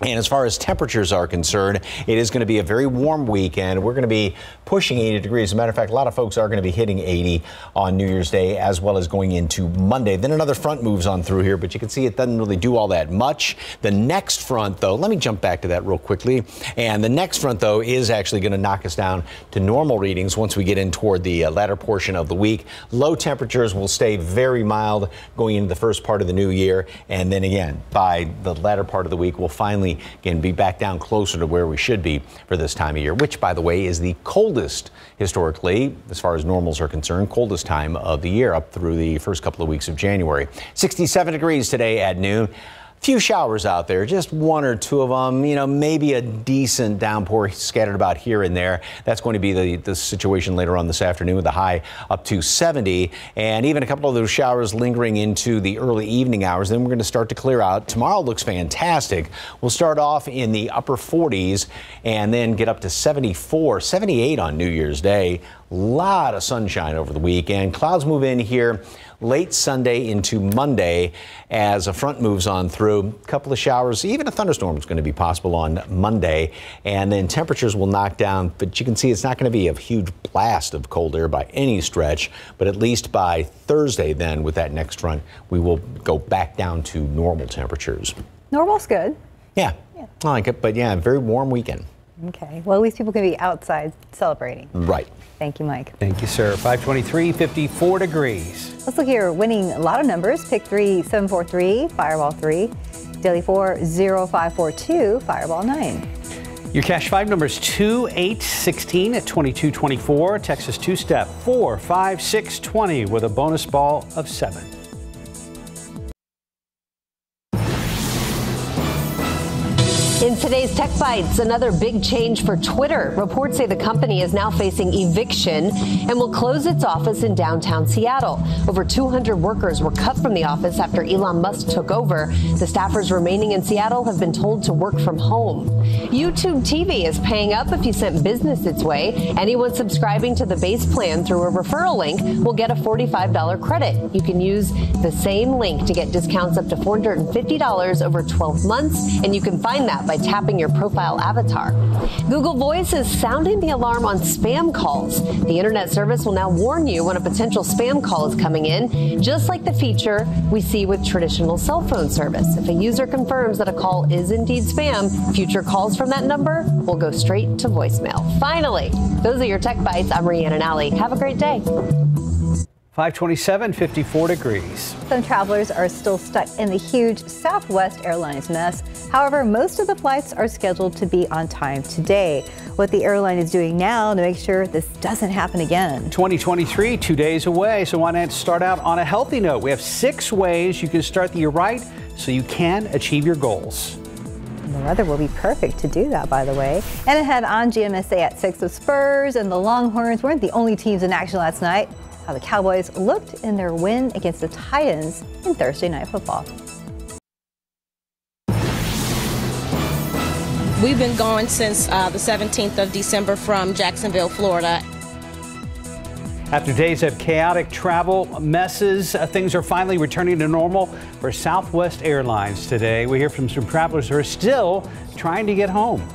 And as far as temperatures are concerned, it is going to be a very warm weekend. We're going to be pushing 80 degrees. As a matter of fact, a lot of folks are going to be hitting 80 on New Year's Day as well as going into Monday. Then another front moves on through here, but you can see it doesn't really do all that much. The next front, though, let me jump back to that real quickly. And the next front, though, is actually going to knock us down to normal readings once we get in toward the uh, latter portion of the week. Low temperatures will stay very mild going into the first part of the new year. And then again, by the latter part of the week, we'll finally can be back down closer to where we should be for this time of year, which, by the way, is the coldest historically, as far as normals are concerned, coldest time of the year up through the first couple of weeks of January. 67 degrees today at noon few showers out there, just one or two of them, you know, maybe a decent downpour scattered about here and there. That's going to be the, the situation later on this afternoon with the high up to 70 and even a couple of those showers lingering into the early evening hours. Then we're going to start to clear out. Tomorrow looks fantastic. We'll start off in the upper 40s and then get up to 74, 78 on New Year's Day. A lot of sunshine over the weekend. Clouds move in here late Sunday into Monday as a front moves on through. A couple of showers, even a thunderstorm is going to be possible on Monday. And then temperatures will knock down, but you can see it's not going to be a huge blast of cold air by any stretch. But at least by Thursday, then with that next front, we will go back down to normal temperatures. Normal's good. Yeah, yeah. I like it. But yeah, very warm weekend. Okay. Well, at least people can be outside celebrating. Right. Thank you, Mike. Thank you, sir. 523, 54 degrees. Let's look here. Winning a lot of numbers. Pick 3743, Fireball 3. Daily 4, 0542, Fireball 9. Your cash five numbers 2, 8, 16 at 2224. Texas two step 4, 5, 6, 20 with a bonus ball of 7. In today's Tech Bites, another big change for Twitter. Reports say the company is now facing eviction and will close its office in downtown Seattle. Over 200 workers were cut from the office after Elon Musk took over. The staffers remaining in Seattle have been told to work from home. YouTube TV is paying up if you sent business its way. Anyone subscribing to the base plan through a referral link will get a $45 credit. You can use the same link to get discounts up to $450 over 12 months, and you can find that by tapping your profile avatar. Google Voice is sounding the alarm on spam calls. The internet service will now warn you when a potential spam call is coming in, just like the feature we see with traditional cell phone service. If a user confirms that a call is indeed spam, future calls from that number will go straight to voicemail. Finally, those are your tech bites. I'm Rhiannon Alley. Have a great day. 527, 54 degrees. Some travelers are still stuck in the huge Southwest Airlines mess. However, most of the flights are scheduled to be on time today. What the airline is doing now to make sure this doesn't happen again. 2023, two days away, so why not start out on a healthy note? We have six ways you can start the year right so you can achieve your goals. The weather will be perfect to do that, by the way. And ahead on GMSA at 6, the Spurs and the Longhorns weren't the only teams in action last night how the Cowboys looked in their win against the Titans in Thursday Night Football. We've been gone since uh, the 17th of December from Jacksonville, Florida. After days of chaotic travel messes, uh, things are finally returning to normal for Southwest Airlines today. We hear from some travelers who are still trying to get home.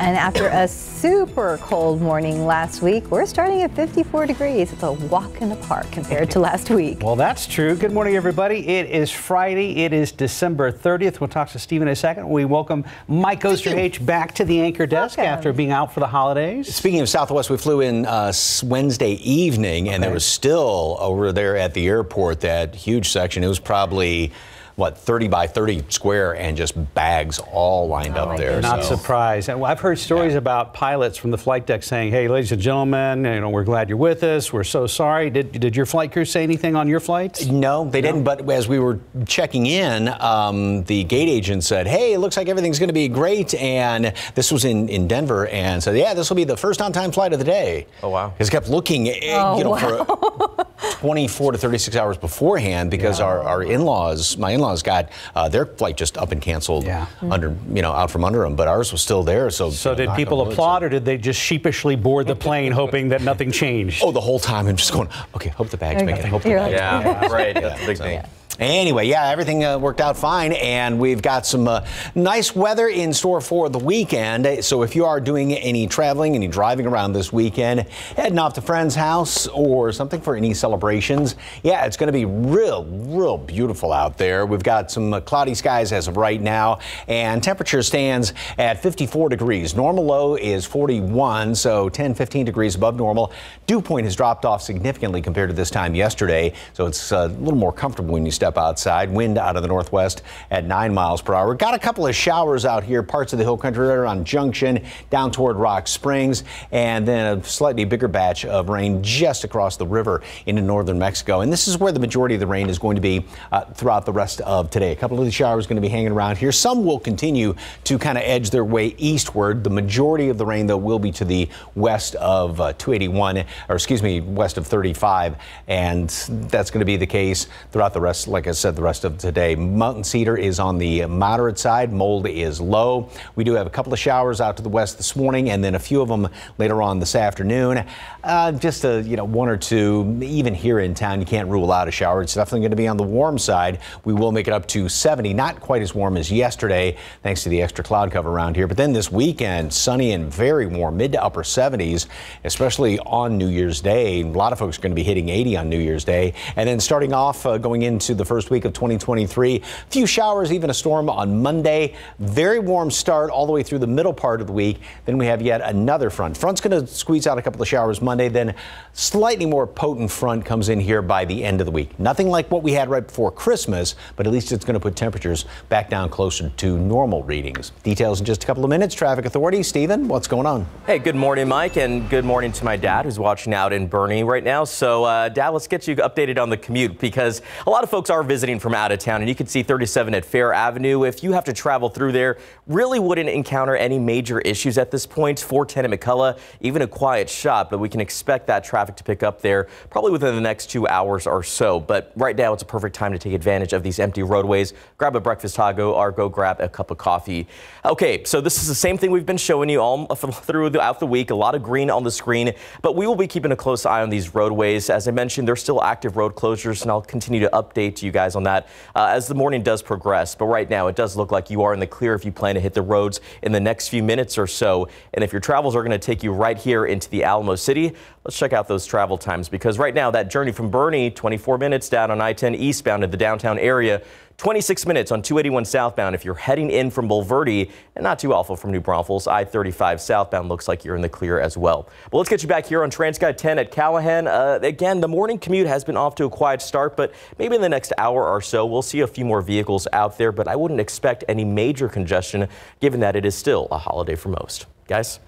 And after a super cold morning last week, we're starting at 54 degrees. It's a walk in the park compared to last week. Well, that's true. Good morning, everybody. It is Friday. It is December 30th. We'll talk to Steve in a second. We welcome Mike Osterhage back to the anchor desk welcome. after being out for the holidays. Speaking of Southwest, we flew in uh, Wednesday evening, okay. and there was still over there at the airport that huge section. It was probably what 30 by 30 square and just bags all lined oh up there. Not so. surprised. And I've heard stories yeah. about pilots from the flight deck saying, "Hey, ladies and gentlemen, you know, we're glad you're with us. We're so sorry." Did did your flight crew say anything on your flights? No, they no? didn't. But as we were checking in, um, the gate agent said, "Hey, it looks like everything's going to be great." And this was in in Denver, and said, "Yeah, this will be the first on-time flight of the day." Oh wow! Because kept looking, eh, oh, you know, wow. for 24 to 36 hours beforehand because yeah. our our in-laws, my in-laws in-laws got uh, their flight just up and canceled yeah. under, you know, out from under them, but ours was still there. So, so did people applaud, or did they just sheepishly board the plane, hoping that nothing changed? Oh, the whole time, I'm just going, okay, hope the bags okay. make it. Hope the bags yeah, yeah, right. That's a big thing. Anyway, yeah, everything uh, worked out fine, and we've got some uh, nice weather in store for the weekend. So if you are doing any traveling, any driving around this weekend, heading off to friend's house or something for any celebrations, yeah, it's going to be real, real beautiful out there. We've got some uh, cloudy skies as of right now, and temperature stands at 54 degrees. Normal low is 41, so 10, 15 degrees above normal. Dew point has dropped off significantly compared to this time yesterday, so it's uh, a little more comfortable when you step step outside. Wind out of the northwest at 9 miles per hour. Got a couple of showers out here, parts of the hill country right around Junction, down toward Rock Springs, and then a slightly bigger batch of rain just across the river into northern Mexico. And this is where the majority of the rain is going to be uh, throughout the rest of today. A couple of the showers going to be hanging around here. Some will continue to kind of edge their way eastward. The majority of the rain, though, will be to the west of uh, 281, or excuse me, west of 35. And that's going to be the case throughout the rest, like I said, the rest of today. Mountain cedar is on the moderate side. Mold is low. We do have a couple of showers out to the west this morning and then a few of them later on this afternoon. Uh, just a, you know, one or two, even here in town, you can't rule out a shower. It's definitely going to be on the warm side. We will make it up to 70, not quite as warm as yesterday, thanks to the extra cloud cover around here. But then this weekend, sunny and very warm, mid to upper 70s, especially on New Year's Day. A lot of folks are going to be hitting 80 on New Year's Day. And then starting off uh, going into the first week of 2023. A few showers, even a storm on Monday. Very warm start all the way through the middle part of the week. Then we have yet another front. Front's going to squeeze out a couple of showers Monday. Then slightly more potent front comes in here by the end of the week. Nothing like what we had right before Christmas, but at least it's going to put temperatures back down closer to normal readings. Details in just a couple of minutes. Traffic Authority, Stephen, what's going on? Hey, good morning, Mike, and good morning to my dad who's watching out in Boerne right now. So, uh, Dad, let's get you updated on the commute because a lot of folks folks are visiting from out of town, and you can see 37 at Fair Avenue. If you have to travel through there, really wouldn't encounter any major issues at this point. 410 at McCullough, even a quiet shot, but we can expect that traffic to pick up there probably within the next two hours or so. But right now, it's a perfect time to take advantage of these empty roadways. Grab a breakfast taco or go grab a cup of coffee. Okay, so this is the same thing we've been showing you all throughout the week. A lot of green on the screen, but we will be keeping a close eye on these roadways. As I mentioned, there's still active road closures, and I'll continue to update you guys on that uh, as the morning does progress. But right now, it does look like you are in the clear if you plan to hit the roads in the next few minutes or so. And if your travels are going to take you right here into the Alamo City, let's check out those travel times because right now, that journey from Boerne, 24 minutes down on I 10 eastbound to the downtown area. 26 minutes on 281 southbound if you're heading in from Bulverde and not too awful from New Braunfels. I-35 southbound looks like you're in the clear as well. But let's get you back here on TransGuide 10 at Callahan. Uh, again, the morning commute has been off to a quiet start, but maybe in the next hour or so, we'll see a few more vehicles out there, but I wouldn't expect any major congestion given that it is still a holiday for most. Guys?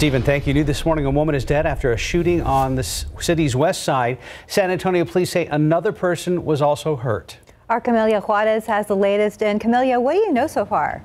Stephen, thank you. New this morning, a woman is dead after a shooting on the city's west side. San Antonio police say another person was also hurt. Our Camelia Juarez has the latest. And Camelia, what do you know so far?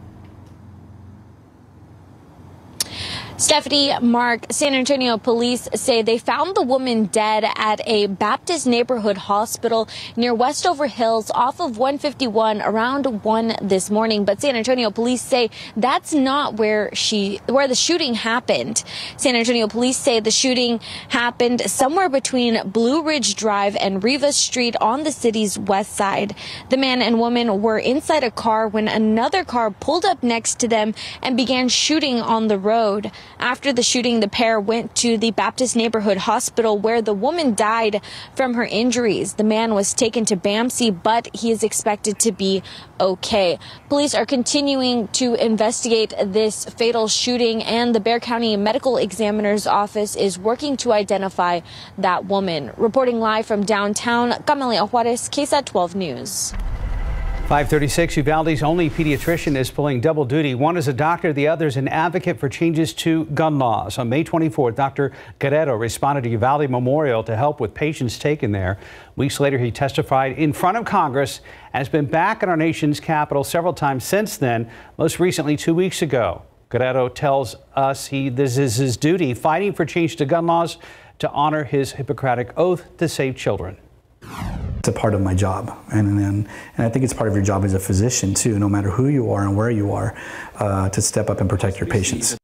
Stephanie, Mark, San Antonio police say they found the woman dead at a Baptist neighborhood hospital near Westover Hills off of 151 around 1 this morning. But San Antonio police say that's not where she, where the shooting happened. San Antonio police say the shooting happened somewhere between Blue Ridge Drive and Rivas Street on the city's west side. The man and woman were inside a car when another car pulled up next to them and began shooting on the road. After the shooting, the pair went to the Baptist Neighborhood Hospital where the woman died from her injuries. The man was taken to BAMC, but he is expected to be okay. Police are continuing to investigate this fatal shooting, and the Bexar County Medical Examiner's Office is working to identify that woman. Reporting live from downtown, Camelia Juarez, KSAT 12 News. 536, Uvalde's only pediatrician is pulling double duty. One is a doctor, the other is an advocate for changes to gun laws. On May 24th, Dr. Guerrero responded to Uvalde Memorial to help with patients taken there. Weeks later, he testified in front of Congress and has been back in our nation's capital several times since then, most recently two weeks ago. Guerrero tells us he this is his duty, fighting for change to gun laws to honor his Hippocratic oath to save children it's a part of my job. And, and, and I think it's part of your job as a physician, too, no matter who you are and where you are, uh, to step up and protect your patients.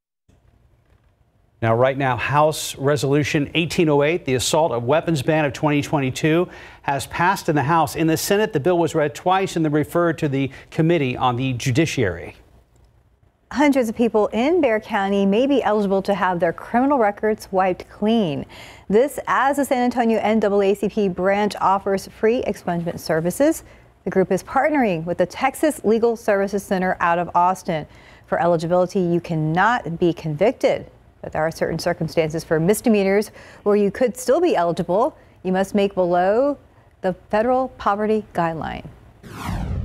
Now, right now, House Resolution 1808, the assault of weapons ban of 2022, has passed in the House. In the Senate, the bill was read twice and then referred to the Committee on the Judiciary. Hundreds of people in Bexar County may be eligible to have their criminal records wiped clean. This as the San Antonio NAACP branch offers free expungement services. The group is partnering with the Texas Legal Services Center out of Austin. For eligibility, you cannot be convicted, but there are certain circumstances for misdemeanors where you could still be eligible. You must make below the federal poverty guideline.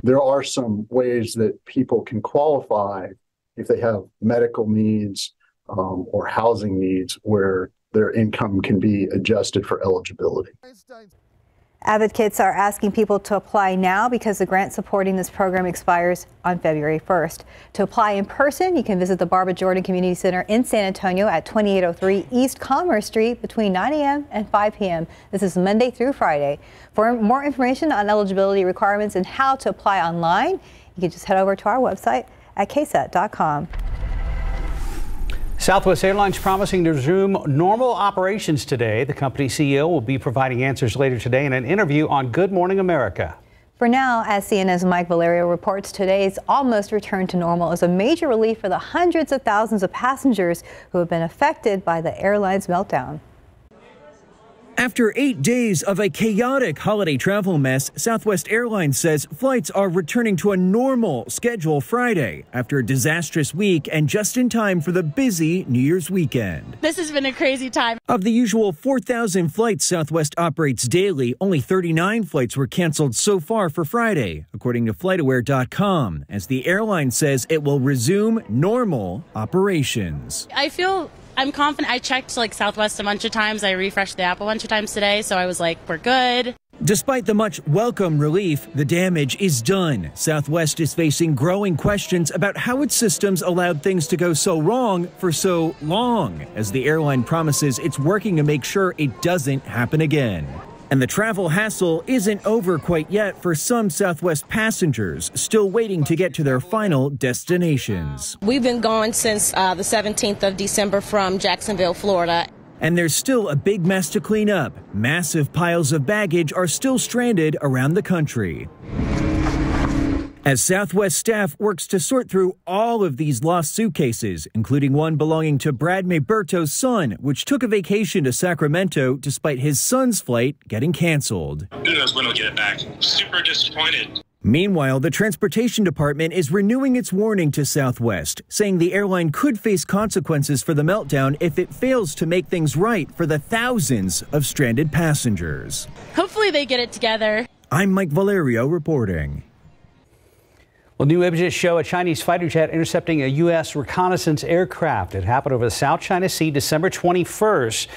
There are some ways that people can qualify if they have medical needs um, or housing needs where their income can be adjusted for eligibility. Advocates are asking people to apply now because the grant supporting this program expires on February 1st. To apply in person, you can visit the Barbara Jordan Community Center in San Antonio at 2803 East Commerce Street between 9 a.m. and 5 p.m. This is Monday through Friday. For more information on eligibility requirements and how to apply online, you can just head over to our website at ksat.com. Southwest Airlines promising to resume normal operations today. The company CEO will be providing answers later today in an interview on Good Morning America. For now, as CNN's Mike Valerio reports, today's almost return to normal is a major relief for the hundreds of thousands of passengers who have been affected by the airline's meltdown. After eight days of a chaotic holiday travel mess, Southwest Airlines says flights are returning to a normal schedule Friday after a disastrous week and just in time for the busy New Year's weekend. This has been a crazy time. Of the usual 4,000 flights Southwest operates daily, only 39 flights were canceled so far for Friday, according to FlightAware.com, as the airline says it will resume normal operations. I feel I'm confident. I checked like Southwest a bunch of times. I refreshed the app a bunch of times today, so I was like, we're good. Despite the much welcome relief, the damage is done. Southwest is facing growing questions about how its systems allowed things to go so wrong for so long, as the airline promises it's working to make sure it doesn't happen again. And the travel hassle isn't over quite yet for some Southwest passengers still waiting to get to their final destinations. We've been gone since uh, the 17th of December from Jacksonville, Florida. And there's still a big mess to clean up. Massive piles of baggage are still stranded around the country. As Southwest staff works to sort through all of these lost suitcases, including one belonging to Brad Mayberto's son, which took a vacation to Sacramento despite his son's flight getting canceled. Who knows when we'll get it back? Super disappointed. Meanwhile, the Transportation Department is renewing its warning to Southwest, saying the airline could face consequences for the meltdown if it fails to make things right for the thousands of stranded passengers. Hopefully, they get it together. I'm Mike Valerio reporting. Well, new images show a Chinese fighter jet intercepting a U.S. reconnaissance aircraft. It happened over the South China Sea December 21st.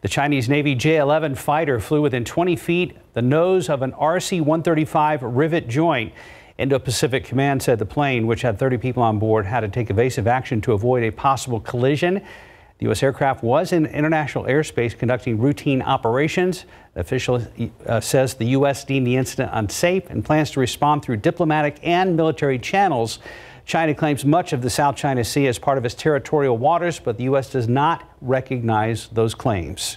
The Chinese Navy J 11 fighter flew within 20 feet the nose of an RC 135 rivet joint. Indo Pacific Command said the plane, which had 30 people on board, had to take evasive action to avoid a possible collision. The U.S. aircraft was in international airspace conducting routine operations. The official uh, says the U.S. deemed the incident unsafe and plans to respond through diplomatic and military channels. China claims much of the South China Sea as part of its territorial waters, but the U.S. does not recognize those claims.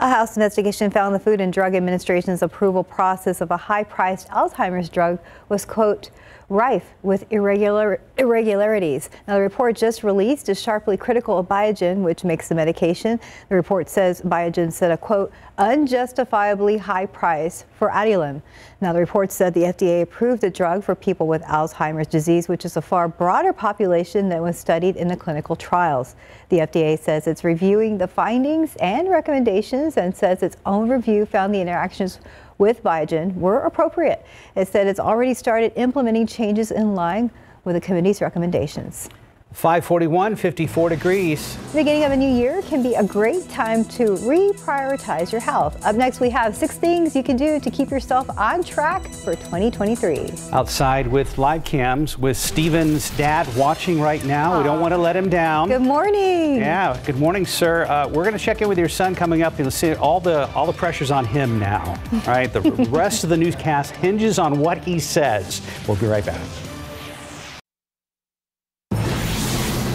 A House investigation found the Food and Drug Administration's approval process of a high-priced Alzheimer's drug was, quote, rife with irregular, irregularities. Now, the report just released is sharply critical of Biogen, which makes the medication. The report says Biogen set a, quote, unjustifiably high price for Aduhelm. Now, the report said the FDA approved the drug for people with Alzheimer's disease, which is a far broader population than was studied in the clinical trials. The FDA says it's reviewing the findings and recommendations and says its own review found the interactions with Biogen were appropriate. It said it's already started implementing changes in line with the committee's recommendations. 541, 54 degrees. The beginning of a new year can be a great time to reprioritize your health. Up next, we have six things you can do to keep yourself on track for 2023. Outside with live cams with Stephen's dad watching right now. Aww. We don't want to let him down. Good morning. Yeah, good morning, sir. Uh, we're going to check in with your son coming up. You'll see all the all the pressure's on him now. All right, the rest of the newscast hinges on what he says. We'll be right back.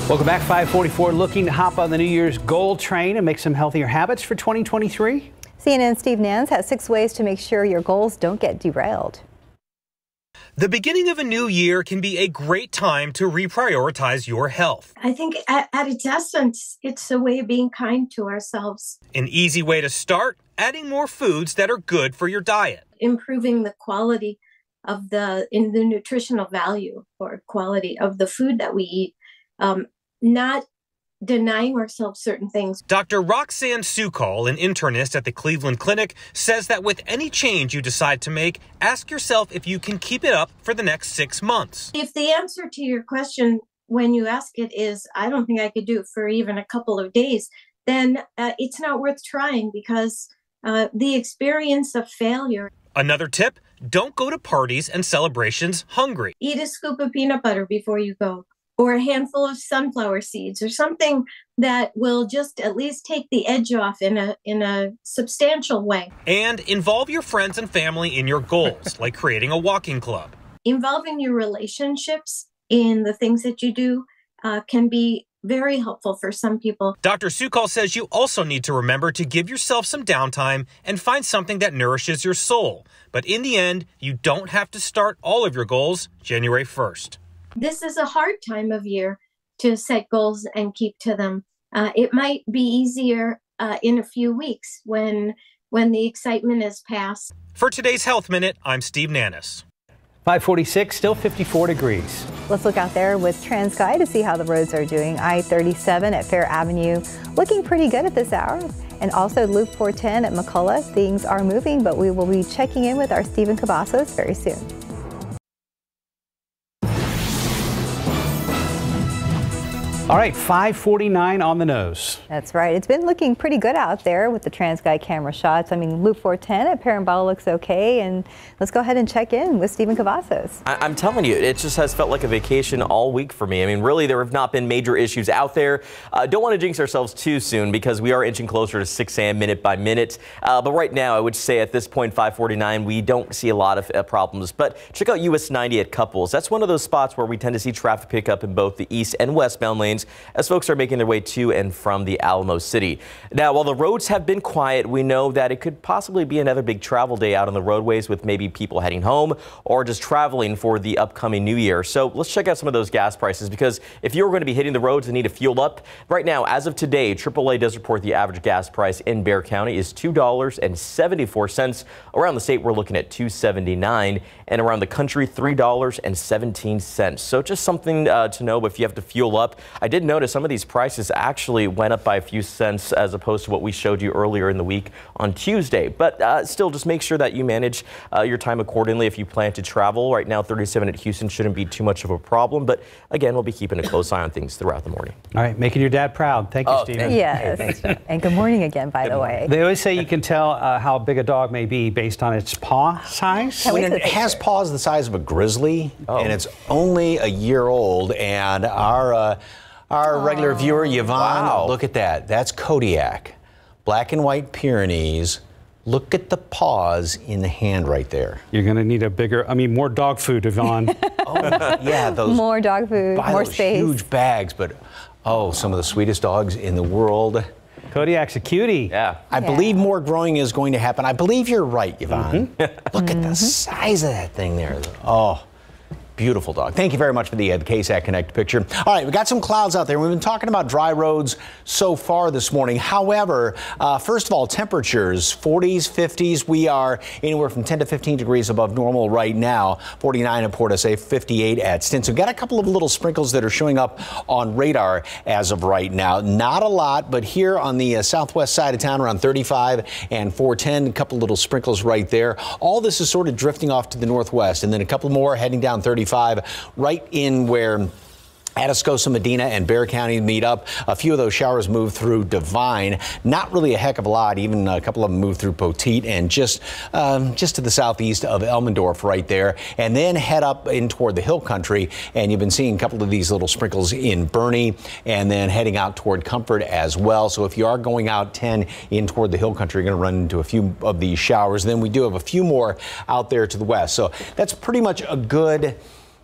Welcome back, 544. Looking to hop on the New Year's goal train and make some healthier habits for 2023? CNN Steve Nance has six ways to make sure your goals don't get derailed. The beginning of a new year can be a great time to reprioritize your health. I think at, at, its essence, it's a way of being kind to ourselves. An easy way to start adding more foods that are good for your diet, improving the quality of the in the nutritional value or quality of the food that we eat. Um, not denying ourselves certain things. Dr. Roxanne Sukol, an internist at the Cleveland Clinic, says that with any change you decide to make, ask yourself if you can keep it up for the next six months. If the answer to your question when you ask it is, I don't think I could do it for even a couple of days, then uh, it's not worth trying because uh, the experience of failure. Another tip don't go to parties and celebrations hungry. Eat a scoop of peanut butter before you go or a handful of sunflower seeds or something that will just at least take the edge off in a in a substantial way. And involve your friends and family in your goals, like creating a walking club. Involving your relationships in the things that you do uh, can be very helpful for some people. Dr. Sukol says you also need to remember to give yourself some downtime and find something that nourishes your soul. But in the end, you don't have to start all of your goals January 1st this is a hard time of year to set goals and keep to them. Uh, it might be easier uh, in a few weeks when when the excitement is past. For today's Health Minute, I'm Steve Nannis. 546, still 54 degrees. Let's look out there with TransGuide to see how the roads are doing. I-37 at Fair Avenue looking pretty good at this hour. And also Loop 410 at McCullough. Things are moving, but we will be checking in with our Stephen Cavazos very soon. All right, 549 on the nose. That's right. It's been looking pretty good out there with the TransGuide camera shots. I mean, Loop 410 at Perrin Beitel looks okay. And let's go ahead and check in with Stephen Cavazos. I- am telling you, it just has felt like a vacation all week for me. I mean, really, there have not been major issues out there. Uh, don't want to jinx ourselves too soon because we are inching closer to 6 a.m. minute by minute. Uh, but right now, I would say at this point, 549, we don't see a lot of uh, problems. But check out US 90 at Cupples. That's one of those spots where we tend to see traffic pick up in both the east and westbound lanes as folks are making their way to and from the Alamo City. Now, while the roads have been quiet, we know that it could possibly be another big travel day out on the roadways with maybe people heading home or just traveling for the upcoming new year. So let's check out some of those gas prices because if you're going to be hitting the roads and need to fuel up, right now, as of today, AAA does report the average gas price in Bexar County is $2.74. Around the state, we're looking at 279 and around the country, $3.17. So just something uh, to know if you have to fuel up. Did notice some of these prices actually went up by a few cents as opposed to what we showed you earlier in the week on Tuesday. But uh, still, just make sure that you manage uh, your time accordingly if you plan to travel. Right now, 37 at Houston shouldn't be too much of a problem. But again, we'll be keeping a close eye on things throughout the morning. All right, making your dad proud. Thank you, oh, Stephen. Yes. and good morning again, by the way. They always say you can tell uh, how big a dog may be based on its paw size. When it has paws the size of a grizzly, oh. and it's only a year old, and our uh, our regular viewer, Yvonne, wow. look at that. That's Kodiak, black and white Pyrenees. Look at the paws in the hand right there. You're going to need a bigger, I mean, more dog food, Yvonne. oh, yeah, those. More dog food, more those space. huge bags, but oh, some of the sweetest dogs in the world. Kodiak's a cutie. Yeah. I Yeah. believe more growing is going to happen. I believe you're right, Yvonne. Mm-hmm. Look at the size of that thing there. Oh. Beautiful dog. Thank you very much for the, uh, KSAT Connect picture. All right, we got some clouds out there. We've been talking about dry roads so far this morning. However, uh, first of all, temperatures 40s, 50s. We are anywhere from 10 to 15 degrees above normal right now. 49 at Port SA, 58 at Stinson. Got a couple of little sprinkles that are showing up on radar as of right now. Not a lot, but here on the uh, southwest side of town, around 35 and 410, a couple little sprinkles right there. All this is sort of drifting off to the northwest, and then a couple more heading down 35 right in where Atascosa, Medina, and Bexar County meet up. A few of those showers move through Devine. Not really a heck of a lot. Even a couple of them move through Poteet and just um, just to the southeast of Elmendorf right there. And then head up in toward the hill country. And you've been seeing a couple of these little sprinkles in Boerne and then heading out toward Comfort as well. So if you are going out 10 in toward the hill country, you're going to run into a few of these showers. Then we do have a few more out there to the west. So that's pretty much a good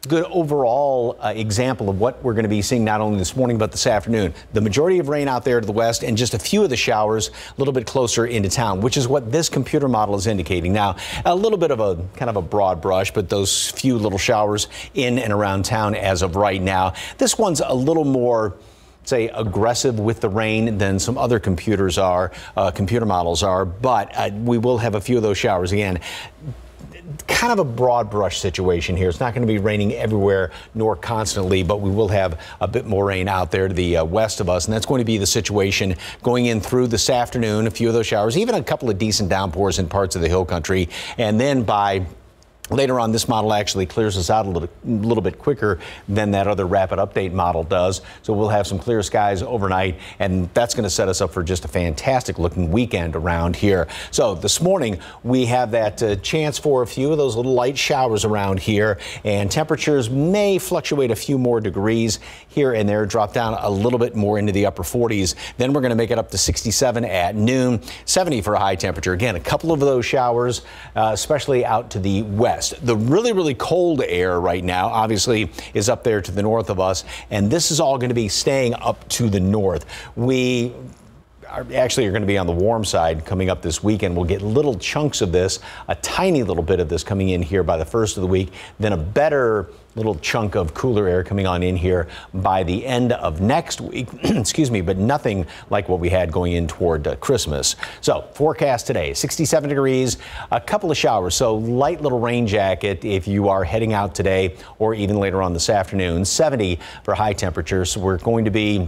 good overall uh, example of what we're going to be seeing not only this morning but this afternoon. The majority of rain out there to the west and just a few of the showers a little bit closer into town, which is what this computer model is indicating. Now, a little bit of a kind of a broad brush, but those few little showers in and around town as of right now. This one's a little more say aggressive with the rain than some other computers are, uh, computer models are, but uh, we will have a few of those showers again kind of a broad brush situation here. It's not going to be raining everywhere nor constantly, but we will have a bit more rain out there to the uh, west of us. And that's going to be the situation going in through this afternoon. A few of those showers, even a couple of decent downpours in parts of the hill country. And then by Later on, this model actually clears us out a little, little bit quicker than that other rapid update model does. So we'll have some clear skies overnight, and that's going to set us up for just a fantastic looking weekend around here. So this morning, we have that uh, chance for a few of those little light showers around here, and temperatures may fluctuate a few more degrees here and there, drop down a little bit more into the upper 40s. Then we're going to make it up to 67 at noon, 70 for a high temperature. Again, a couple of those showers, uh, especially out to the west. The really, really cold air right now, obviously, is up there to the north of us, and this is all going to be staying up to the north. We are actually are going to be on the warm side coming up this weekend. We'll get little chunks of this, a tiny little bit of this coming in here by the first of the week, then a better little chunk of cooler air coming on in here by the end of next week. Excuse me, but nothing like what we had going in toward uh, Christmas. So, forecast today 67 degrees, a couple of showers. So, light little rain jacket if you are heading out today or even later on this afternoon. 70 for high temperatures. So, we're going to be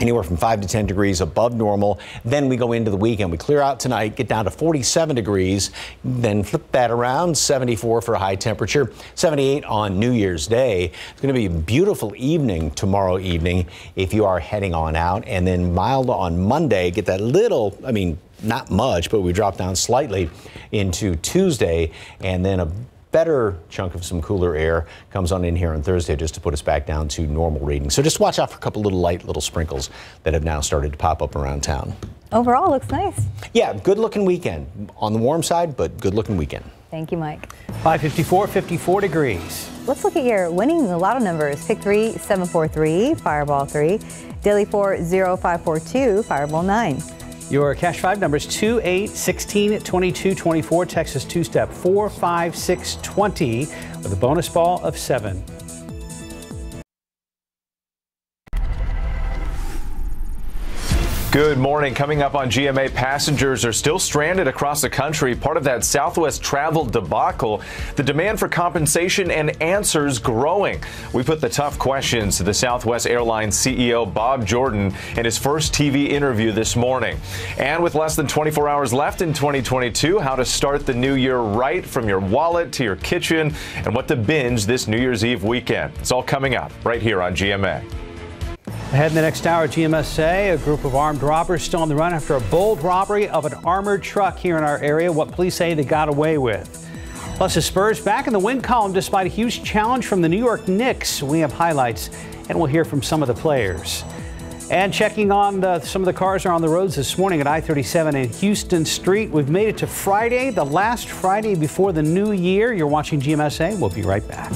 anywhere from 5 to 10 degrees above normal. Then we go into the weekend. We clear out tonight, get down to 47 degrees, then flip that around 74 for a high temperature, 78 on New Year's Day. It's going to be a beautiful evening tomorrow evening if you are heading on out, and then mild on Monday. Get that little, I mean, not much, but we drop down slightly into Tuesday, and then a better chunk of some cooler air comes on in here on Thursday just to put us back down to normal readings. So just watch out for a couple little light little sprinkles that have now started to pop up around town. Overall, looks nice. Yeah, good looking weekend. On the warm side, but good looking weekend. Thank you, Mike. 554, 54 degrees. Let's look at your winning the lotto numbers. Pick 3, 743, Fireball 3, Daily 4, 0542, Fireball 9. Your cash five numbers 2, 8, 16, 22, 24, Texas two step 4, 5, 6, 20 with a bonus ball of 7. Good morning. Coming up on GMA, passengers are still stranded across the country, part of that Southwest travel debacle. The demand for compensation and answers growing. We put the tough questions to the Southwest Airlines CEO Bob Jordan in his first TV interview this morning. And with less than 24 hours left in 2022, how to start the new year right from your wallet to your kitchen and what to binge this New Year's Eve weekend. It's all coming up right here on GMA. Ahead in the next hour, GMSA, a group of armed robbers still on the run after a bold robbery of an armored truck here in our area. What police say they got away with. Plus, the Spurs back in the win column despite a huge challenge from the New York Knicks. We have highlights, and we'll hear from some of the players. And checking on the, some of the cars are on the roads this morning at I-37 and Houston Street. We've made it to Friday, the last Friday before the new year. You're watching GMSA. We'll be right back.